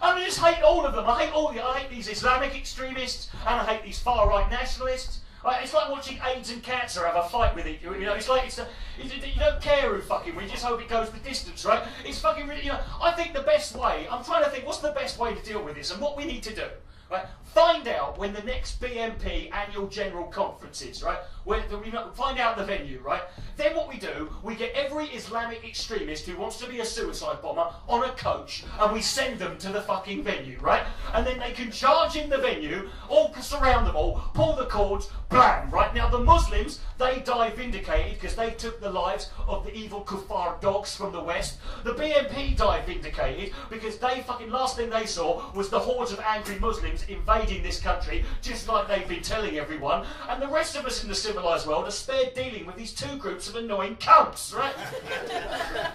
I just hate all of them. I hate all the. I hate these Islamic extremists, and I hate these far right nationalists. It's like watching AIDS and cancer have a fight with it. You know, it's like it's a, it's a, you don't care who fucking wins. Just hope it goes the distance, right? It's fucking really. You know, I think the best way. I'm trying to think what's the best way to deal with this and what we need to do. Right, find out when the next BNP annual general conference is. Right, where we find out the venue. Right, then what we do, we get every Islamic extremist who wants to be a suicide bomber on a coach, and we send them to the fucking venue. Right, and then they can charge in the venue, all surround them all, pull the cords, blam. Right now, the Muslims they die vindicated because they took the lives of the evil kuffar dogs from the west. The BNP die vindicated because they fucking last thing they saw was the hordes of angry Muslims invading this country, just like they've been telling everyone. And the rest of us in the civilized world are spared dealing with these two groups of annoying cunts, right?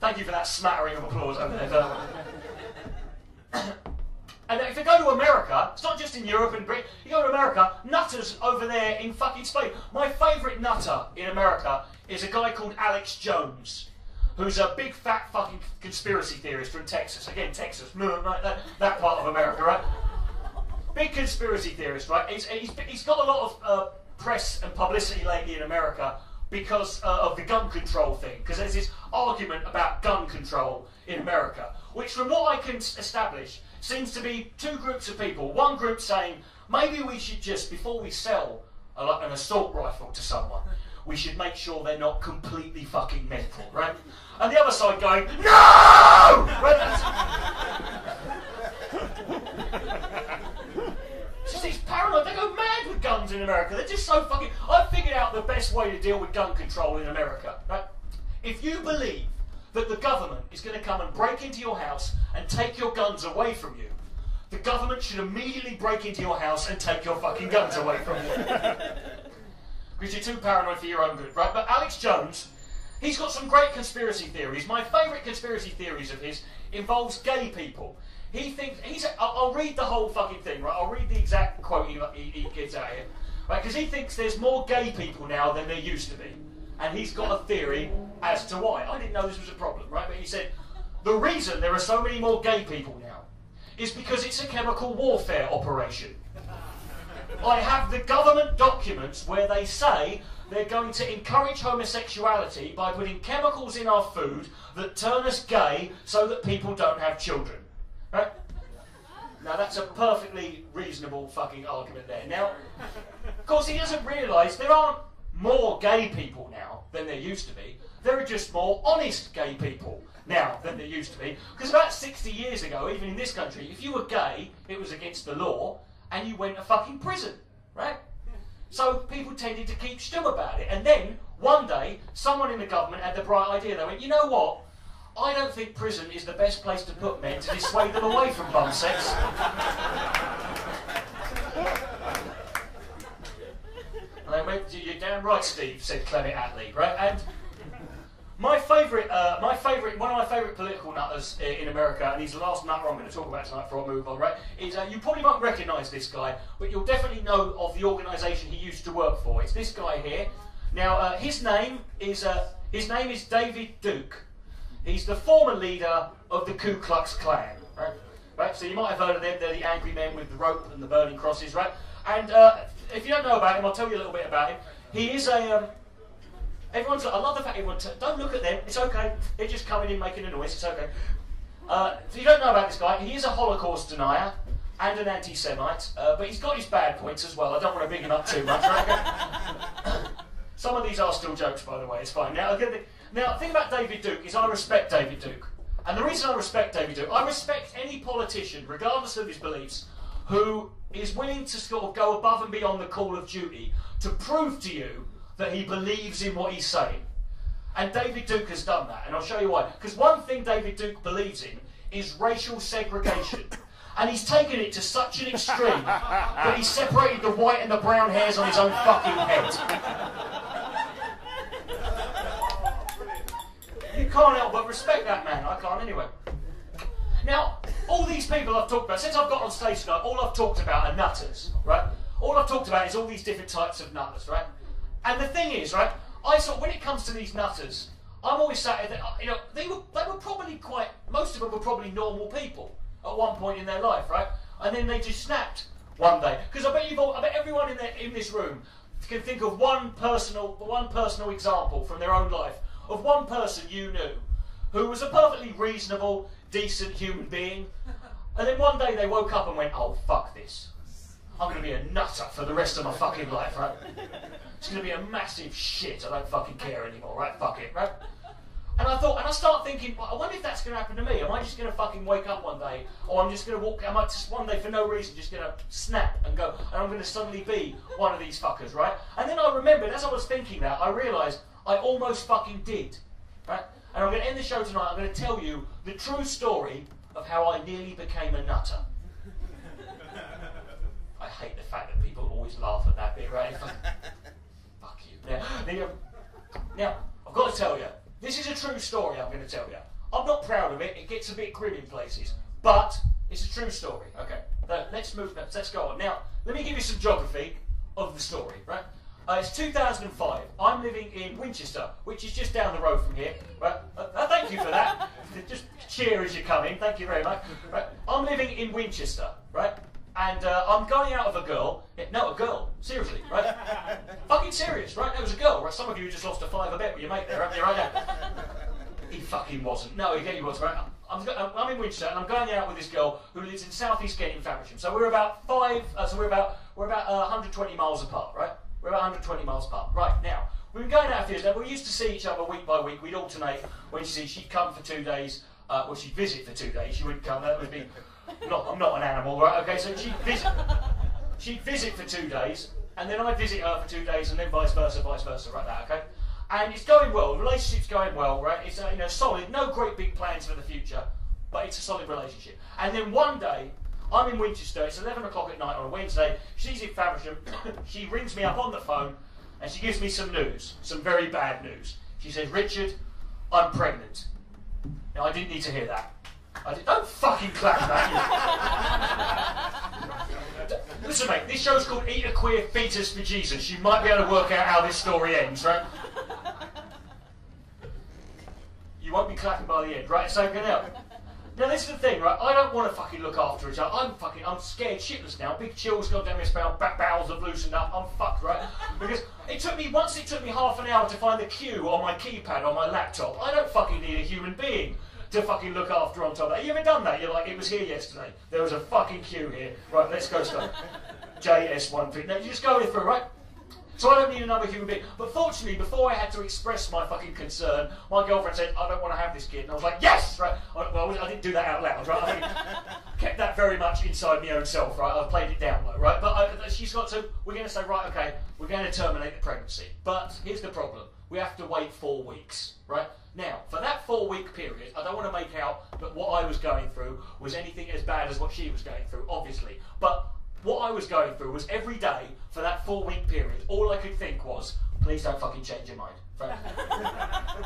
Thank you for that smattering of applause over there. And if you go to America, it's not just in Europe and Britain, you go to America, nutters over there in fucking Spain. My favourite nutter in America is a guy called Alex Jones, who's a big fat fucking conspiracy theorist from Texas. Again, Texas, that, that part of America, right? Big conspiracy theorist, right? He's, he's, he's got a lot of uh, press and publicity lately in America because uh, of the gun control thing. Because there's this argument about gun control in America, which, from what I can establish, seems to be two groups of people. One group saying maybe we should just, before we sell a, an assault rifle to someone, we should make sure they're not completely fucking mental, right? And the other side going, no! Right? These paranoid, they go mad with guns in America. They're just so fucking. I figured out the best way to deal with gun control in America, right? If you believe that the government is going to come and break into your house and take your guns away from you, the government should immediately break into your house and take your fucking guns away from you. Because you're too paranoid for your own good, right? But Alex Jones, he's got some great conspiracy theories. My favourite conspiracy theories of his involves gay people. He thinks he's. I'll, I'll read the whole fucking thing, right? I'll read the exact quote he, he, he gets out here, right? Because he thinks there's more gay people now than there used to be, and he's got a theory as to why. I didn't know this was a problem, right? But he said the reason there are so many more gay people now is because it's a chemical warfare operation. I have the government documents where they say they're going to encourage homosexuality by putting chemicals in our food that turn us gay so that people don't have children. Now that's a perfectly reasonable fucking argument there. Now, of course, he doesn't realise there aren't more gay people now than there used to be. There are just more honest gay people now than there used to be. Because about 60 years ago, even in this country, if you were gay, it was against the law, and you went to fucking prison, right? So people tended to keep stum about it. And then, one day, someone in the government had the bright idea. They went, you know what? I don't think prison is the best place to put men to dissuade them away from bum sex. and they went, you're damn right, Steve, said Clement Attlee, right? And my favourite, uh, my favourite, one of my favourite political nutters in America, and he's the last nutter I'm going to talk about tonight before I move on, right? Is uh, you probably won't recognise this guy, but you'll definitely know of the organisation he used to work for. It's this guy here. Now, uh, his name is uh, his name is David Duke. He's the former leader of the Ku Klux Klan, right? Right. So you might have heard of them. They're the angry men with the rope and the burning crosses, right? And uh, if you don't know about him, I'll tell you a little bit about him. He is a um, Everyone's. I love the fact everyone. T- don't look at them. It's okay. They're just coming in making a noise. It's okay. Uh, if you don't know about this guy, he is a Holocaust denier and an anti-Semite, uh, but he's got his bad points as well. I don't want to bring him up too much. Right? Some of these are still jokes, by the way. It's fine. Now, the, now, the thing about David Duke is I respect David Duke, and the reason I respect David Duke, I respect any politician, regardless of his beliefs, who is willing to sort of go above and beyond the call of duty to prove to you that he believes in what he's saying. And David Duke has done that, and I'll show you why. Because one thing David Duke believes in is racial segregation. And he's taken it to such an extreme that he's separated the white and the brown hairs on his own fucking head. Can't help but respect that man. I can't anyway. Now, all these people I've talked about, since I've got on stage tonight, all I've talked about are nutters, right? All I've talked about is all these different types of nutters, right? And the thing is, right, I saw when it comes to these nutters, I'm always sat that you know they were they were probably quite most of them were probably normal people at one point in their life, right? And then they just snapped one day. Because I bet you've all, I bet everyone in the, in this room can think of one personal one personal example from their own life of one person you knew who was a perfectly reasonable, decent human being, and then one day they woke up and went, "Oh fuck this." I'm going to be a nutter for the rest of my fucking life, right? It's going to be a massive shit. I don't fucking care anymore, right? Fuck it, right? And I thought, and I start thinking, I wonder if that's going to happen to me. Am I just going to fucking wake up one day, or I'm just going to walk? Am I just one day for no reason just going to snap and go, and I'm going to suddenly be one of these fuckers, right? And then I remembered, as I was thinking that, I realised I almost fucking did, right? And I'm going to end the show tonight. I'm going to tell you the true story of how I nearly became a nutter. I hate the fact that people always laugh at that bit, right? Fuck you. Now, the, um, now, I've got to tell you, this is a true story I'm going to tell you. I'm not proud of it, it gets a bit grim in places, but it's a true story. Okay, let's move, let's go on. Now, let me give you some geography of the story, right? Uh, it's 2005. I'm living in Winchester, which is just down the road from here. Right? Uh, uh, thank you for that. just cheer as you come in. Thank you very much. Right? I'm living in Winchester, right? and uh, I'm going out with a girl. No, a girl. Seriously, right? Fucking serious, right? There was a girl, right? Some of you just lost a fiver bet with your mate there, haven't you, right now? he fucking wasn't. No, he, he was, right? I'm, I'm, in Winchester and I'm going out with this girl who lives in southeast Kent in Faversham. So we're about five, uh, so we're about, we're about uh, 120 miles apart, right? We're about 120 miles apart. Right, now, we've been going out years. Now, we used to see each other week by week. We'd alternate when she she'd come for two days, uh, well, she'd visit for two days. She wouldn't come, that would be, not, I'm not an animal, right? Okay, so she'd visit, she'd visit for two days, and then I'd visit her for two days, and then vice versa, vice versa, right that, okay? And it's going well, the relationship's going well, right? It's uh, you know solid, no great big plans for the future, but it's a solid relationship. And then one day, I'm in Winchester, it's 11 o'clock at night on a Wednesday, she's in Faversham, she rings me up on the phone, and she gives me some news, some very bad news. She says, Richard, I'm pregnant. Now, I didn't need to hear that. I did, don't fucking clap that. Listen, mate, this show's called Eat a Queer Fetus for Jesus. You might be able to work out how this story ends, right? You won't be clapping by the end, right? So, get out. Now this is the thing, right? I don't want to fucking look after each other. I'm fucking, I'm scared shitless now. Big chills got down my spine, back bowels have loosened up. I'm fucked, right? Because it took me once. It took me half an hour to find the cue on my keypad on my laptop. I don't fucking need a human being to fucking look after on top of that. You ever done that? You're like, it was here yesterday. There was a fucking queue here. Right, let's go start. JS1 Now you just go in through, right? So I don't need another human being. But fortunately, before I had to express my fucking concern, my girlfriend said, I don't want to have this kid. And I was like, yes! Right? I, well, I didn't do that out loud, right? I mean, kept that very much inside my own self, right? I played it down low, right? But uh, I, she's got to, we're going to say, right, okay, we're going to terminate the pregnancy. But here's the problem. We have to wait four weeks, right? Now, for that four week period, I don't want to make out that what I was going through was anything as bad as what she was going through, obviously. But what I was going through was every day for that four week period, all I could think was, please don't fucking change your mind.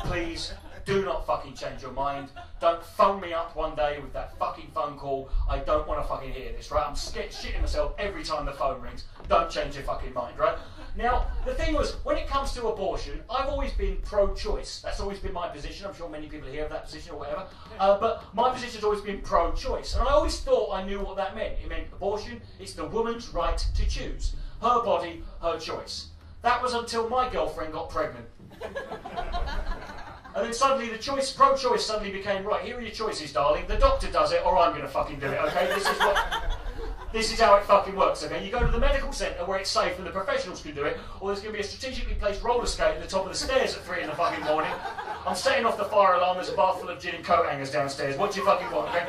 please do not fucking change your mind. Don't phone me up one day with that fucking phone call. I don't want to fucking hear this, right? I'm scared shitting myself every time the phone rings. Don't change your fucking mind, right? Now, the thing was, when it comes to abortion, I've always been pro choice. That's always been my position. I'm sure many people here have that position or whatever. Uh, but my position has always been pro choice. And I always thought I knew what that meant. It meant abortion, it's the woman's right to choose. Her body, her choice. That was until my girlfriend got pregnant. and then suddenly the choice, pro choice, suddenly became right. Here are your choices, darling. The doctor does it, or I'm going to fucking do it. Okay, this is what. This is how it fucking works, okay? You go to the medical centre where it's safe and the professionals can do it, or there's going to be a strategically placed roller skate at the top of the stairs at 3 in the fucking morning. I'm setting off the fire alarm, there's a bath full of gin and coat hangers downstairs. What do you fucking want, okay?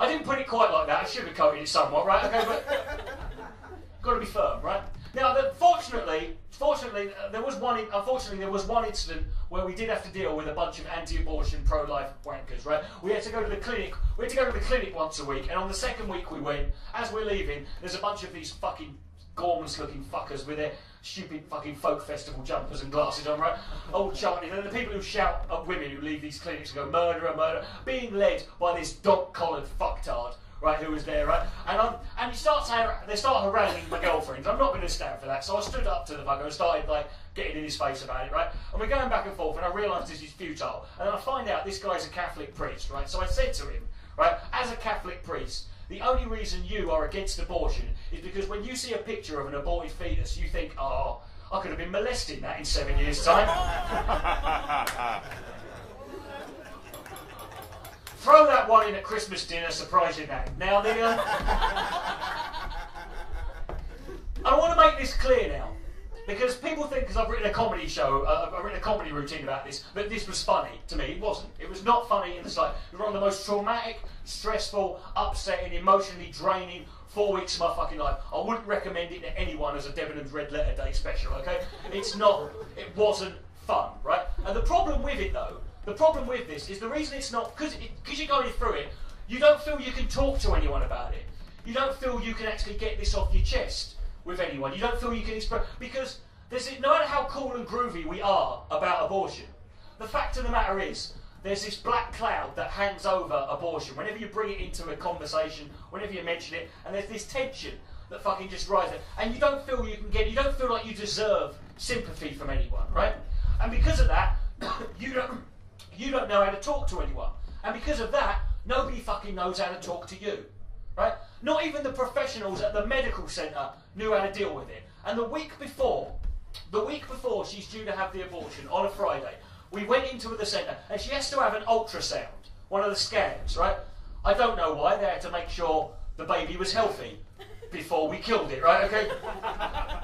I didn't put it quite like that, I should have sugarcoated it somewhat, right? Okay, but. Got to be firm, right? Now, the, fortunately, fortunately, uh, there was one. Unfortunately, there was one incident where we did have to deal with a bunch of anti-abortion, pro-life wankers. Right? We had to go to the clinic. We had to go to the clinic once a week, and on the second week we went. As we're leaving, there's a bunch of these fucking gormless-looking fuckers with their stupid fucking folk festival jumpers and glasses on, right? Old chanting. And the people who shout at women who leave these clinics and go murderer, murder, being led by this dog-collared fucktard right, who was there, right? And I'm, and he starts they start haranguing my girlfriend. I'm not going to stand for that, so I stood up to the bugger and started like getting in his face about it, right? And we're going back and forth, and I realise this is futile. And then I find out this guy's a Catholic priest, right? So I said to him, right, as a Catholic priest. The only reason you are against abortion is because when you see a picture of an aborted fetus, you think, oh, I could have been molesting that in seven years' time. Throw that one in at Christmas dinner, surprise your name. Now, uh, I want to make this clear now. Because people think, because I've written a comedy show, uh, I've written a comedy routine about this, that this was funny. To me, it wasn't. It was not funny in the. It was one of the most traumatic, stressful, upsetting, emotionally draining four weeks of my fucking life. I wouldn't recommend it to anyone as a Debenhams Red Letter Day special, okay? It's not, it wasn't fun, right? And the problem with it, though, the problem with this is the reason it's not because because you're going through it, you don't feel you can talk to anyone about it. You don't feel you can actually get this off your chest with anyone. You don't feel you can express because there's no matter how cool and groovy we are about abortion, the fact of the matter is there's this black cloud that hangs over abortion. Whenever you bring it into a conversation, whenever you mention it, and there's this tension that fucking just rises, and you don't feel you can get, you don't feel like you deserve sympathy from anyone, right? And because of that, you don't you don't know how to talk to anyone. And because of that, nobody fucking knows how to talk to you. Right? Not even the professionals at the medical centre knew how to deal with it. And the week before, the week before she's due to have the abortion on a Friday, we went into the centre and she has to have an ultrasound, one of the scans, right? I don't know why. They had to make sure the baby was healthy before we killed it, right? Okay?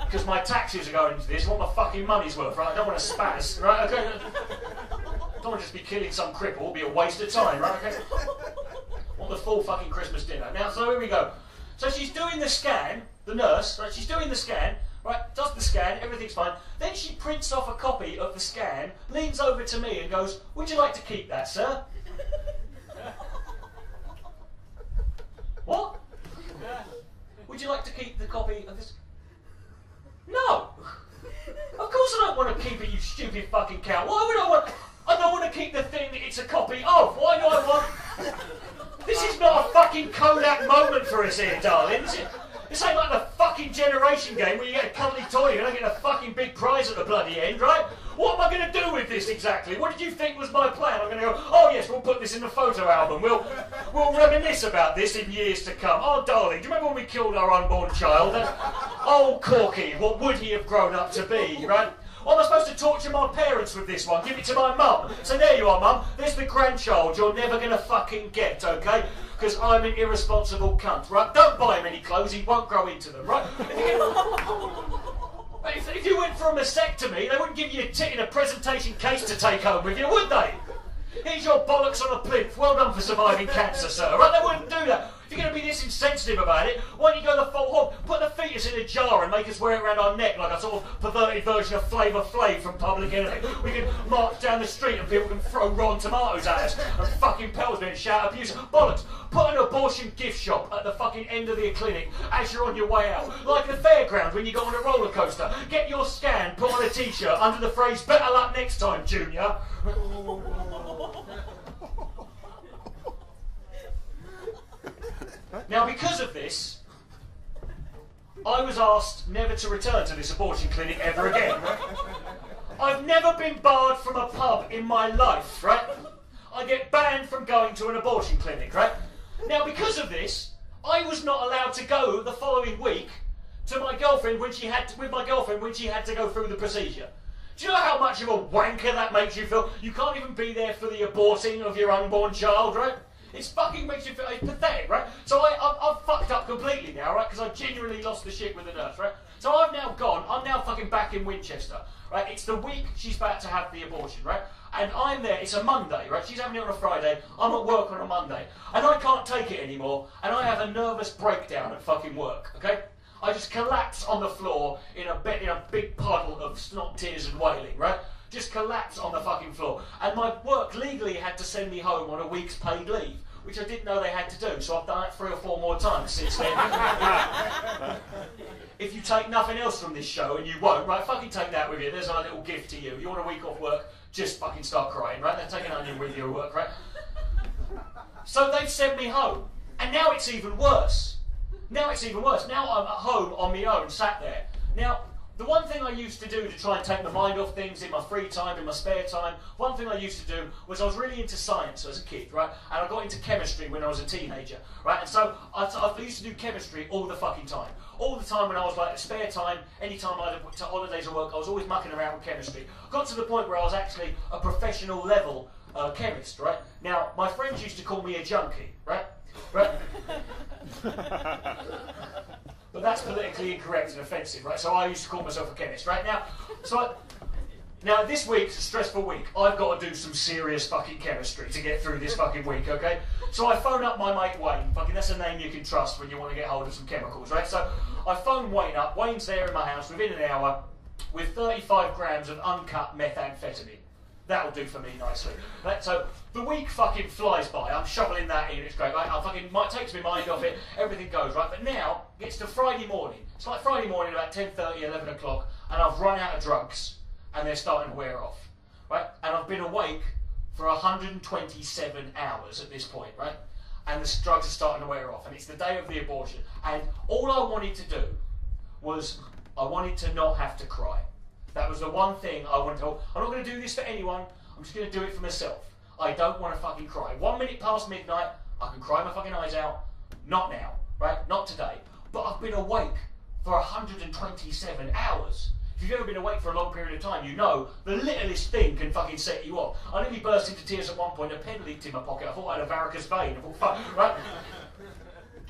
Because my taxes are going into this. What my fucking money's worth, right? I don't want to spaz, right? Okay? Don't want to just be killing some cripple. It'll be a waste of time, right? Okay? Want the full fucking Christmas dinner. Now, so here we go. So she's doing the scan, the nurse, right? She's doing the scan, right? Does the scan, everything's fine. Then she prints off a copy of the scan, leans over to me and goes, Would you like to keep that, sir? what? Would you like to keep the copy of this? No! Of course I don't want to keep it, you stupid fucking cow. Why would I want. I don't want to keep the thing that it's a copy of. Why do I want. This is not a fucking Kodak moment for us here, darling. This, is, this ain't like the fucking generation game where you get a cuddly toy and I get a fucking big prize at the bloody end, right? What am I going to do with this exactly? What did you think was my plan? I'm going to go, oh yes, we'll put this in the photo album. We'll, we'll reminisce about this in years to come. Oh, darling, do you remember when we killed our unborn child? oh, Corky, what would he have grown up to be, right? Or am I supposed to torture my parents with this one? Give it to my mum. So there you are, mum. There's the grandchild you're never going to fucking get, okay? Because I'm an irresponsible cunt, right? Don't buy him any clothes, he won't grow into them, right? If, if you went for a mastectomy, they wouldn't give you a tit in a presentation case to take home with you, would they? Here's your bollocks on a plinth. Well done for surviving cancer, sir. Right? They wouldn't do that. If you're going to be this insensitive about it, why don't you go the full hog? Put the fetus in a jar and make us wear it around our neck like a sort of perverted version of Flavor Flav from Public Enemy. We can march down the street and people can throw raw tomatoes at us and fucking pels me and shout abuse. Bollocks. Put an abortion gift shop at the fucking end of the clinic as you're on your way out. Like the fairground when you go on a roller coaster. Get your scan, put on a t-shirt under the phrase, better luck next time, Junior. Now, because of this, I was asked never to return to this abortion clinic ever again. I've never been barred from a pub in my life, right? I get banned from going to an abortion clinic, right? Now, because of this, I was not allowed to go the following week to my girlfriend when she had to, with my girlfriend when she had to go through the procedure. Do you know how much of a wanker that makes you feel? You can't even be there for the aborting of your unborn child, right? It's fucking makes you feel it's pathetic, right? So I, I've, I've fucked up completely now, right? Because I genuinely lost the shit with the nurse, right? So I've now gone. I'm now fucking back in Winchester, right? It's the week she's about to have the abortion, right? And I'm there. It's a Monday, right? She's having it on a Friday. I'm at work on a Monday, and I can't take it anymore. And I have a nervous breakdown at fucking work. Okay. I just collapse on the floor in a bit in a big puddle of snot, tears, and wailing, right? Just collapse on the fucking floor. And my work legally had to send me home on a week's paid leave which I didn't know they had to do. So I've done it three or four more times since then. if you take nothing else from this show, and you won't, right, fucking take that with you. There's our little gift to you. You want a week off work, just fucking start crying, right? Then take an onion with you at work, right? So they've sent me home. And now it's even worse. Now it's even worse. Now I'm at home on my own, sat there. Now, the one thing I used to do to try and take my mind off things in my free time, in my spare time, one thing I used to do was I was really into science as a kid, right? And I got into chemistry when I was a teenager, right? And so I, I used to do chemistry all the fucking time. All the time when I was like spare time, any time I went to holidays or work, I was always mucking around with chemistry. Got to the point where I was actually a professional level uh, chemist, right? Now, my friends used to call me a junkie, right? Right? But that's politically incorrect and offensive, right? So I used to call myself a chemist, right? Now, so I, now this week's a stressful week. I've got to do some serious fucking chemistry to get through this fucking week, okay? So I phone up my mate Wayne. Fucking that's a name you can trust when you want to get hold of some chemicals, right? So I phone Wayne up. Wayne's there in my house within an hour with 35 grams of uncut methamphetamine. That'll do for me nicely. Right, so the week fucking flies by. I'm shoveling that in. It's great. Right? I fucking might takes my mind off it. Everything goes right. But now it's to Friday morning. It's like Friday morning about 10:30, 11 o'clock, and I've run out of drugs, and they're starting to wear off. Right? And I've been awake for 127 hours at this point. Right? And the drugs are starting to wear off, and it's the day of the abortion. And all I wanted to do was I wanted to not have to cry. That was the one thing I wanted to. I'm not going to do this for anyone. I'm just going to do it for myself. I don't want to fucking cry. One minute past midnight, I can cry my fucking eyes out. Not now, right? Not today. But I've been awake for 127 hours. If you've ever been awake for a long period of time, you know the littlest thing can fucking set you off. I nearly burst into tears at one point. A pen leaked in my pocket. I thought I had a varicose vein. I thought, fuck, right?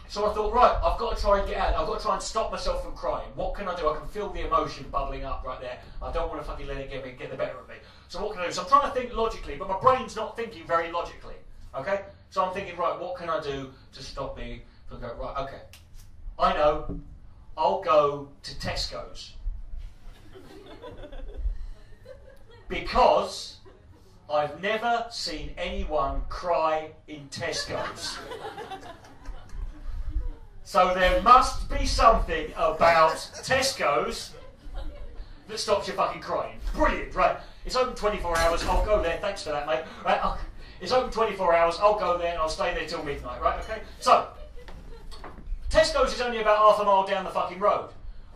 So I thought, right, I've got to try and get out. I've got to try and stop myself from crying. What can I do? I can feel the emotion bubbling up right there. I don't want to fucking let it get me get the better of me. So what can I do? So I'm trying to think logically, but my brain's not thinking very logically. Okay? So I'm thinking, right, what can I do to stop me from going, right, okay. I know. I'll go to Tesco's. because I've never seen anyone cry in Tesco's. So there must be something about Tesco's that stops you fucking crying. Brilliant, right? It's open 24 hours. I'll go there. Thanks for that, mate. Right? It's open 24 hours. I'll go there and I'll stay there till midnight. Right? Okay. So Tesco's is only about half a mile down the fucking road.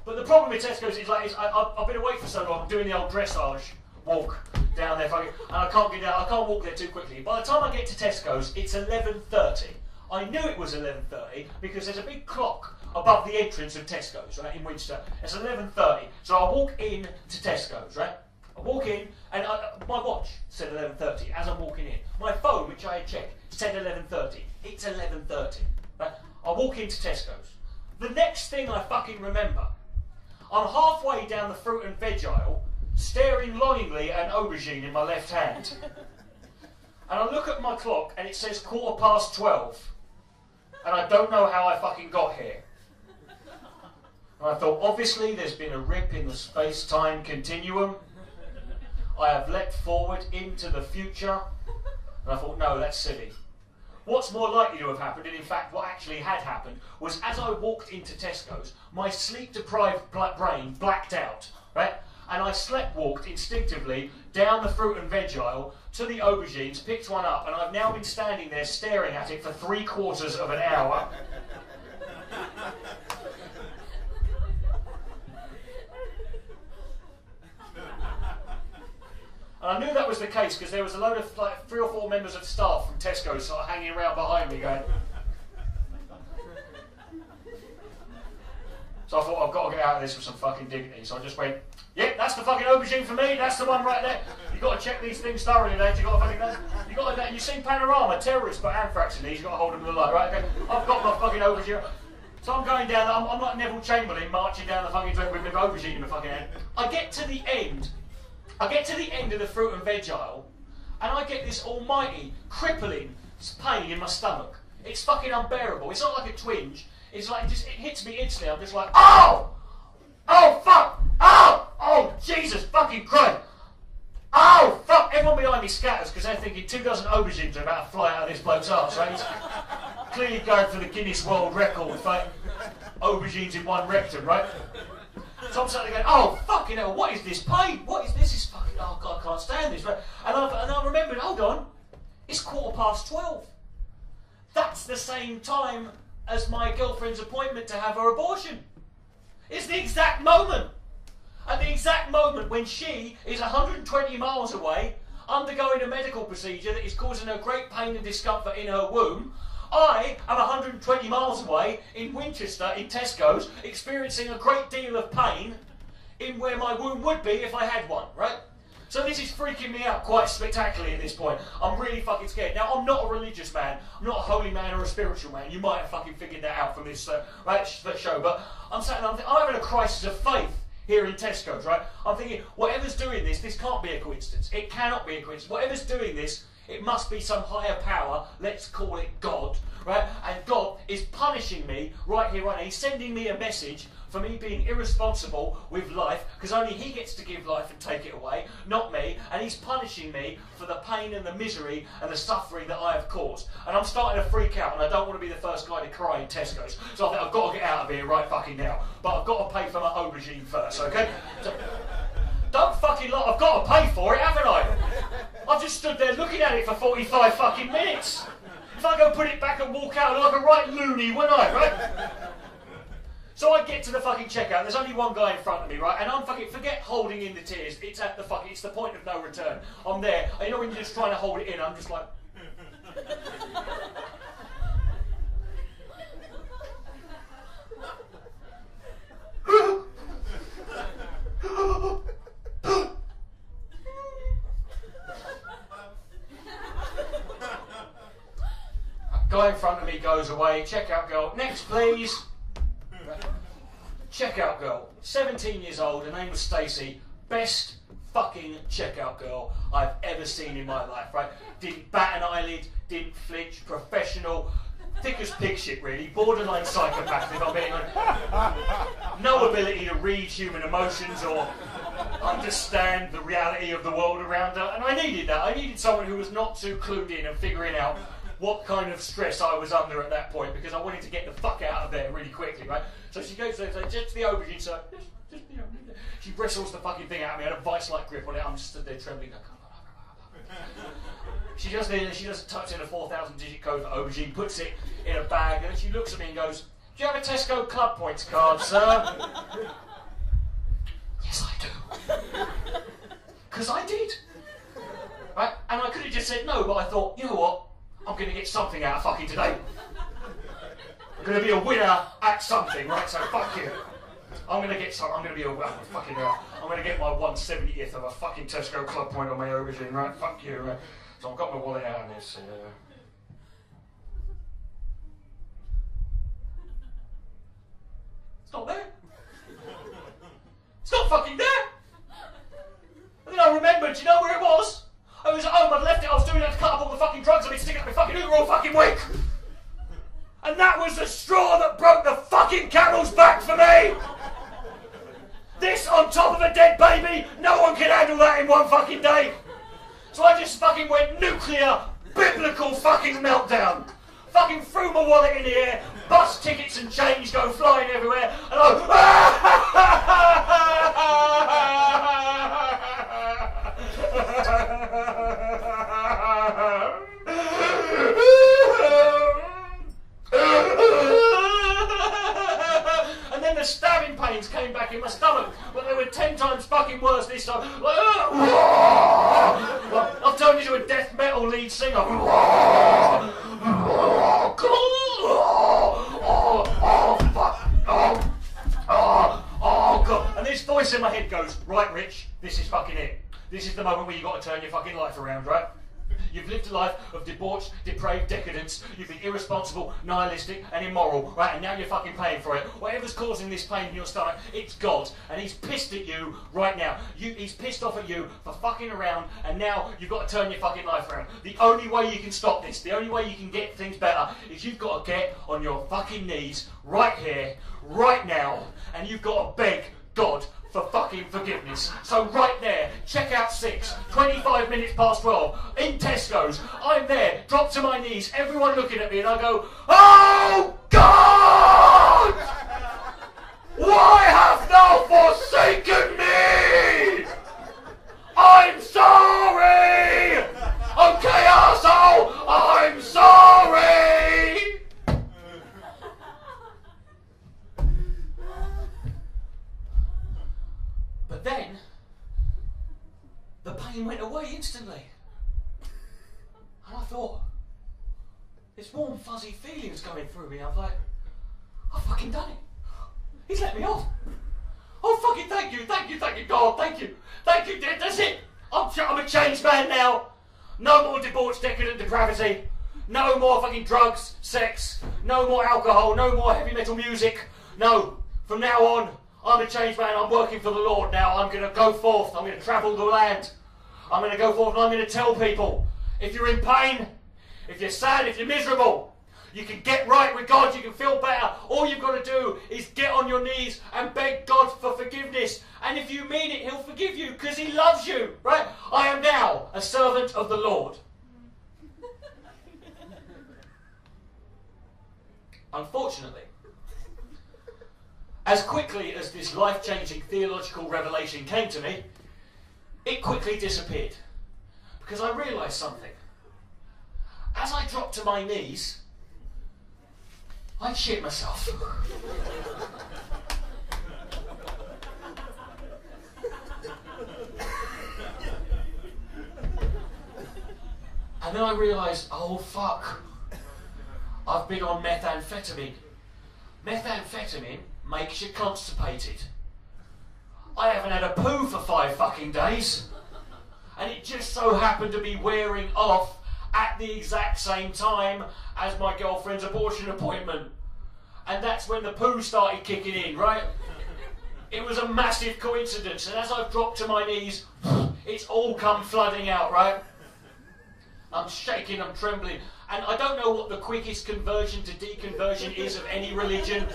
But the problem with Tesco's is like is I, have been away for so long. I'm doing the old dressage walk down there, fucking, and I can't get down. I can't walk there too quickly. By the time I get to Tesco's, it's 11:30. I knew it was 11.30 because there's a big clock above the entrance of Tesco's, right, in Winchester. It's 11.30. So I walk in to Tesco's, right? I walk in, and I, my watch said 11.30 as I'm walking in. My phone, which I had checked, said 11.30. It's 11.30, right? I walk into Tesco's. The next thing I fucking remember, I'm halfway down the fruit and veg aisle, staring longingly at an aubergine in my left hand. And I look at my clock, and it says quarter past 12 and I don't know how I fucking got here. And I thought, obviously, there's been a rip in the space time continuum. I have leapt forward into the future. And I thought, no, that's silly. What's more likely to have happened, and in fact, what actually had happened, was as I walked into Tesco's, my sleep deprived brain blacked out, right? And I slept walked instinctively down the fruit and veg aisle to the aubergines, picked one up, and I've now been standing there staring at it for three quarters of an hour. And I knew that was the case because there was a load of like three or four members of staff from Tesco sort of hanging around behind me going. So I thought I've got to get out of this with some fucking dignity. So I just went, Yep, that's the fucking aubergine for me. That's the one right there. You've got to check these things thoroughly, lads. You've got to fucking. You've got to, you've seen Panorama, terrorists put anthrax in these. You've got to hold them in the light, right? Okay. I've got my fucking aubergine. So I'm going down, I'm, I'm like Neville Chamberlain marching down the fucking street with my aubergine in my fucking hand. I get to the end, I get to the end of the fruit and veg aisle, and I get this almighty, crippling pain in my stomach. It's fucking unbearable. It's not like a twinge. It's like, just, it hits me instantly. I'm just like, oh! Oh, fuck! Oh! Jesus fucking Christ! Oh, fuck! Everyone behind me scatters because they're thinking two dozen aubergines are about to fly out of this bloke's arse, right? Clearly going for the Guinness World Record for aubergines in one rectum, right? So I'm suddenly going, oh, fucking hell, what is this pain? What is this? Is fucking, oh, God, I can't stand this, right? And I, and I remembered, hold on, it's quarter past 12. That's the same time as my girlfriend's appointment to have her abortion. It's the exact moment. At the exact moment when she is 120 miles away, undergoing a medical procedure that is causing her great pain and discomfort in her womb, I am 120 miles away in Winchester, in Tesco's, experiencing a great deal of pain in where my womb would be if I had one, right? So this is freaking me out quite spectacularly at this point. I'm really fucking scared. Now, I'm not a religious man. I'm not a holy man or a spiritual man. You might have fucking figured that out from this uh, right, show. But I'm saying I'm, I'm having a crisis of faith here in Tesco's, right? I'm thinking, whatever's doing this, this can't be a coincidence. It cannot be a coincidence. Whatever's doing this, it must be some higher power. Let's call it God, right? And God is punishing me right here, right now. He's sending me a message for me being irresponsible with life, because only He gets to give life and take it away, not me, and He's punishing me for the pain and the misery and the suffering that I have caused. And I'm starting to freak out, and I don't want to be the first guy to cry in Tesco's. So I think I've got to get out of here right fucking now. But I've got to pay for my aubergine first, okay? Don't fucking lie, I've got to pay for it, haven't I? I've just stood there looking at it for 45 fucking minutes. If I go put it back and walk out, like a right loony, wouldn't I, right? So I get to the fucking checkout. There's only one guy in front of me, right? And I'm fucking forget holding in the tears. It's at the fucking. It's the point of no return. I'm there. You know when you're just trying to hold it in. I'm just like. guy in front of me goes away. Checkout girl, next please. Checkout girl. 17 years old. Her name was Stacy. Best fucking checkout girl I've ever seen in my life, right? Didn't bat an eyelid, didn't flinch, professional, thick as pig shit, really, borderline psychopath, if I'm being honest. No ability to read human emotions or understand the reality of the world around her, and I needed that. I needed someone who was not too clued in and figuring out what kind of stress I was under at that point because I wanted to get the fuck out of there really quickly, right? So she goes there, so just the aubergine, so just, just, you know, she bristles the fucking thing out of me. I had a vice-like grip on it. I'm just stood there trembling. She just she just tucks in a 4,000 digit code for aubergine, puts it in a bag, and she looks at me and goes, "Do you have a Tesco Club Points card, sir?" yes, I do. Because I did. Right? And I could have just said no, but I thought, you know what? I'm going to get something out of fucking today. I'm going to be a winner at something, right? So fuck you. I'm gonna get some. I'm gonna be a well, fucking. Uh, I'm gonna get my 170th of a fucking Tesco club point on my aubergine, right? Fuck you. Right? So I've got my wallet out and it's. Uh, it's not there. It's not fucking there. And then I remembered. Do you know where it was? I was at home. I'd left it. I was doing that to cut up all the fucking drugs I've been sticking up my fucking Uber all fucking week. And that was the straw that broke the fucking camel's back for me. This on top of a dead baby, no one can handle that in one fucking day. So I just fucking went nuclear, biblical fucking meltdown. Fucking threw my wallet in the air, bus tickets and change go flying everywhere, and I. stabbing pains came back in my stomach, but they were ten times fucking worse this time. I've turned into a death metal lead singer. And this voice in my head goes, right, Rich, this is fucking it. This is the moment where you got to turn your fucking life around, right? You've lived a life of debauched, depraved decadence. You've been irresponsible, nihilistic, and immoral, right? And now you're fucking paying for it. Whatever's causing this pain in your stomach, it's God. And He's pissed at you right now. You, he's pissed off at you for fucking around, and now you've got to turn your fucking life around. The only way you can stop this, the only way you can get things better, is you've got to get on your fucking knees right here, right now, and you've got to beg God for fucking forgiveness. So right there, check out 6, 25 minutes past 12, in Tesco's, I'm there, drop to my knees, everyone looking at me, and I go, Oh God! Why have thou forsaken me? I'm sorry! Okay, asshole, I'm sorry! But then, the pain went away instantly. And I thought, this warm, fuzzy feeling's going through me. I was like, I've fucking done it. He's let me off. Oh, fucking thank you, thank you, thank you, God, thank you. Thank you, that's it. I'm, I'm a changed man now. No more debauched, decadent depravity. No more fucking drugs, sex. No more alcohol. No more heavy metal music. No. From now on, I'm a changed man. I'm working for the Lord now. I'm going to go forth. I'm going to travel the land. I'm going to go forth and I'm going to tell people if you're in pain, if you're sad, if you're miserable, you can get right with God. You can feel better. All you've got to do is get on your knees and beg God for forgiveness. And if you mean it, He'll forgive you because He loves you. Right? I am now a servant of the Lord. Unfortunately, as quickly as this life changing theological revelation came to me, it quickly disappeared. Because I realised something. As I dropped to my knees, I'd shit myself. and then I realised, oh fuck, I've been on methamphetamine. Methamphetamine makes you constipated. I haven't had a poo for five fucking days. And it just so happened to be wearing off at the exact same time as my girlfriend's abortion appointment. And that's when the poo started kicking in, right? It was a massive coincidence, and as I've dropped to my knees, it's all come flooding out, right? I'm shaking, I'm trembling, and I don't know what the quickest conversion to deconversion is of any religion.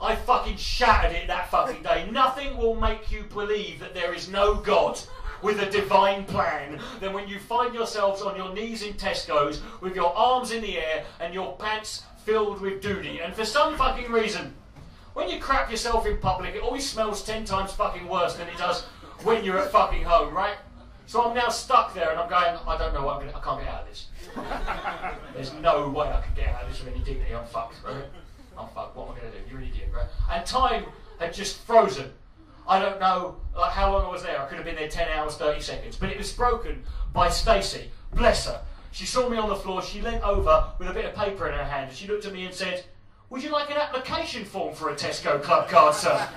I fucking shattered it that fucking day. Nothing will make you believe that there is no God with a divine plan than when you find yourselves on your knees in Tesco's with your arms in the air and your pants filled with duty. And for some fucking reason, when you crap yourself in public, it always smells ten times fucking worse than it does when you're at fucking home, right? So I'm now stuck there and I'm going, I don't know what I'm going to, I can't get out of this. There's no way I can get out of this with any dignity. I'm fucked, right? Oh, I'm fucked. What am I going to do? You're an idiot, right? And time had just frozen. I don't know like, how long I was there. I could have been there 10 hours, 30 seconds. But it was broken by Stacey. Bless her. She saw me on the floor. She leant over with a bit of paper in her hand. And she looked at me and said, Would you like an application form for a Tesco Club card, sir?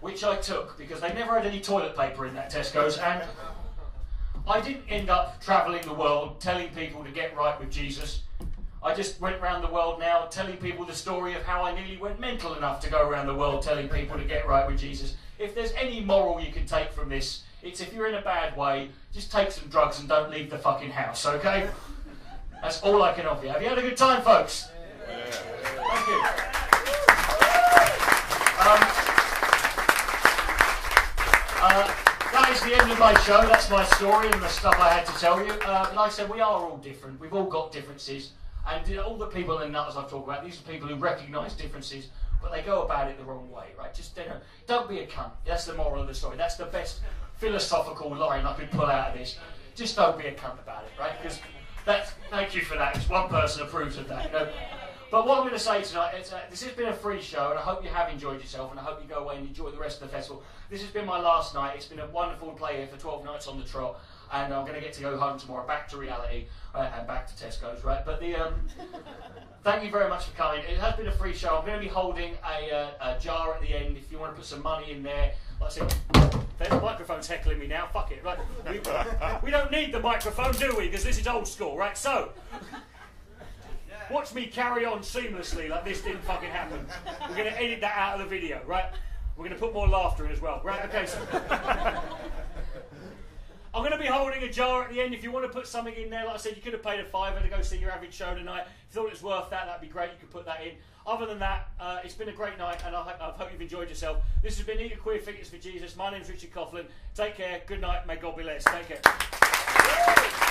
Which I took because they never had any toilet paper in that Tesco's. And I didn't end up travelling the world telling people to get right with Jesus. I just went around the world now telling people the story of how I nearly went mental enough to go around the world telling people to get right with Jesus. If there's any moral you can take from this, it's if you're in a bad way, just take some drugs and don't leave the fucking house, okay? That's all I can offer you. Have you had a good time, folks? Thank you. Um, uh, that is the end of my show. That's my story and the stuff I had to tell you. Uh, like I said, we are all different. We've all got differences. And all the people in nuts I've talked about, these are people who recognise differences, but they go about it the wrong way, right? Just you know, don't be a cunt. That's the moral of the story. That's the best philosophical line I could pull out of this. Just don't be a cunt about it, right? Because that's thank you for that. Because one person approves of that. You know? But what I'm going to say tonight uh, this has been a free show, and I hope you have enjoyed yourself, and I hope you go away and enjoy the rest of the festival. This has been my last night. It's been a wonderful play here for 12 nights on the trot, and I'm going to get to go home tomorrow, back to reality, uh, and back to Tesco's, right? But the um, thank you very much for coming. It has been a free show. I'm going to be holding a, uh, a jar at the end if you want to put some money in there. Like I said, there's the microphone's heckling me now. Fuck it. Right? We, we don't need the microphone, do we? Because this is old school, right? So. Watch me carry on seamlessly like this didn't fucking happen. We're going to edit that out of the video, right? We're going to put more laughter in as well, right? Okay, so. I'm going to be holding a jar at the end. If you want to put something in there, like I said, you could have paid a fiver to go see your average show tonight. If you thought it was worth that, that'd be great. You could put that in. Other than that, uh, it's been a great night, and I, ho- I hope you've enjoyed yourself. This has been Eat a Queer Foetus for Jesus. My name's Richard Coughlan. Take care. Good night. May God be blessed. Take care.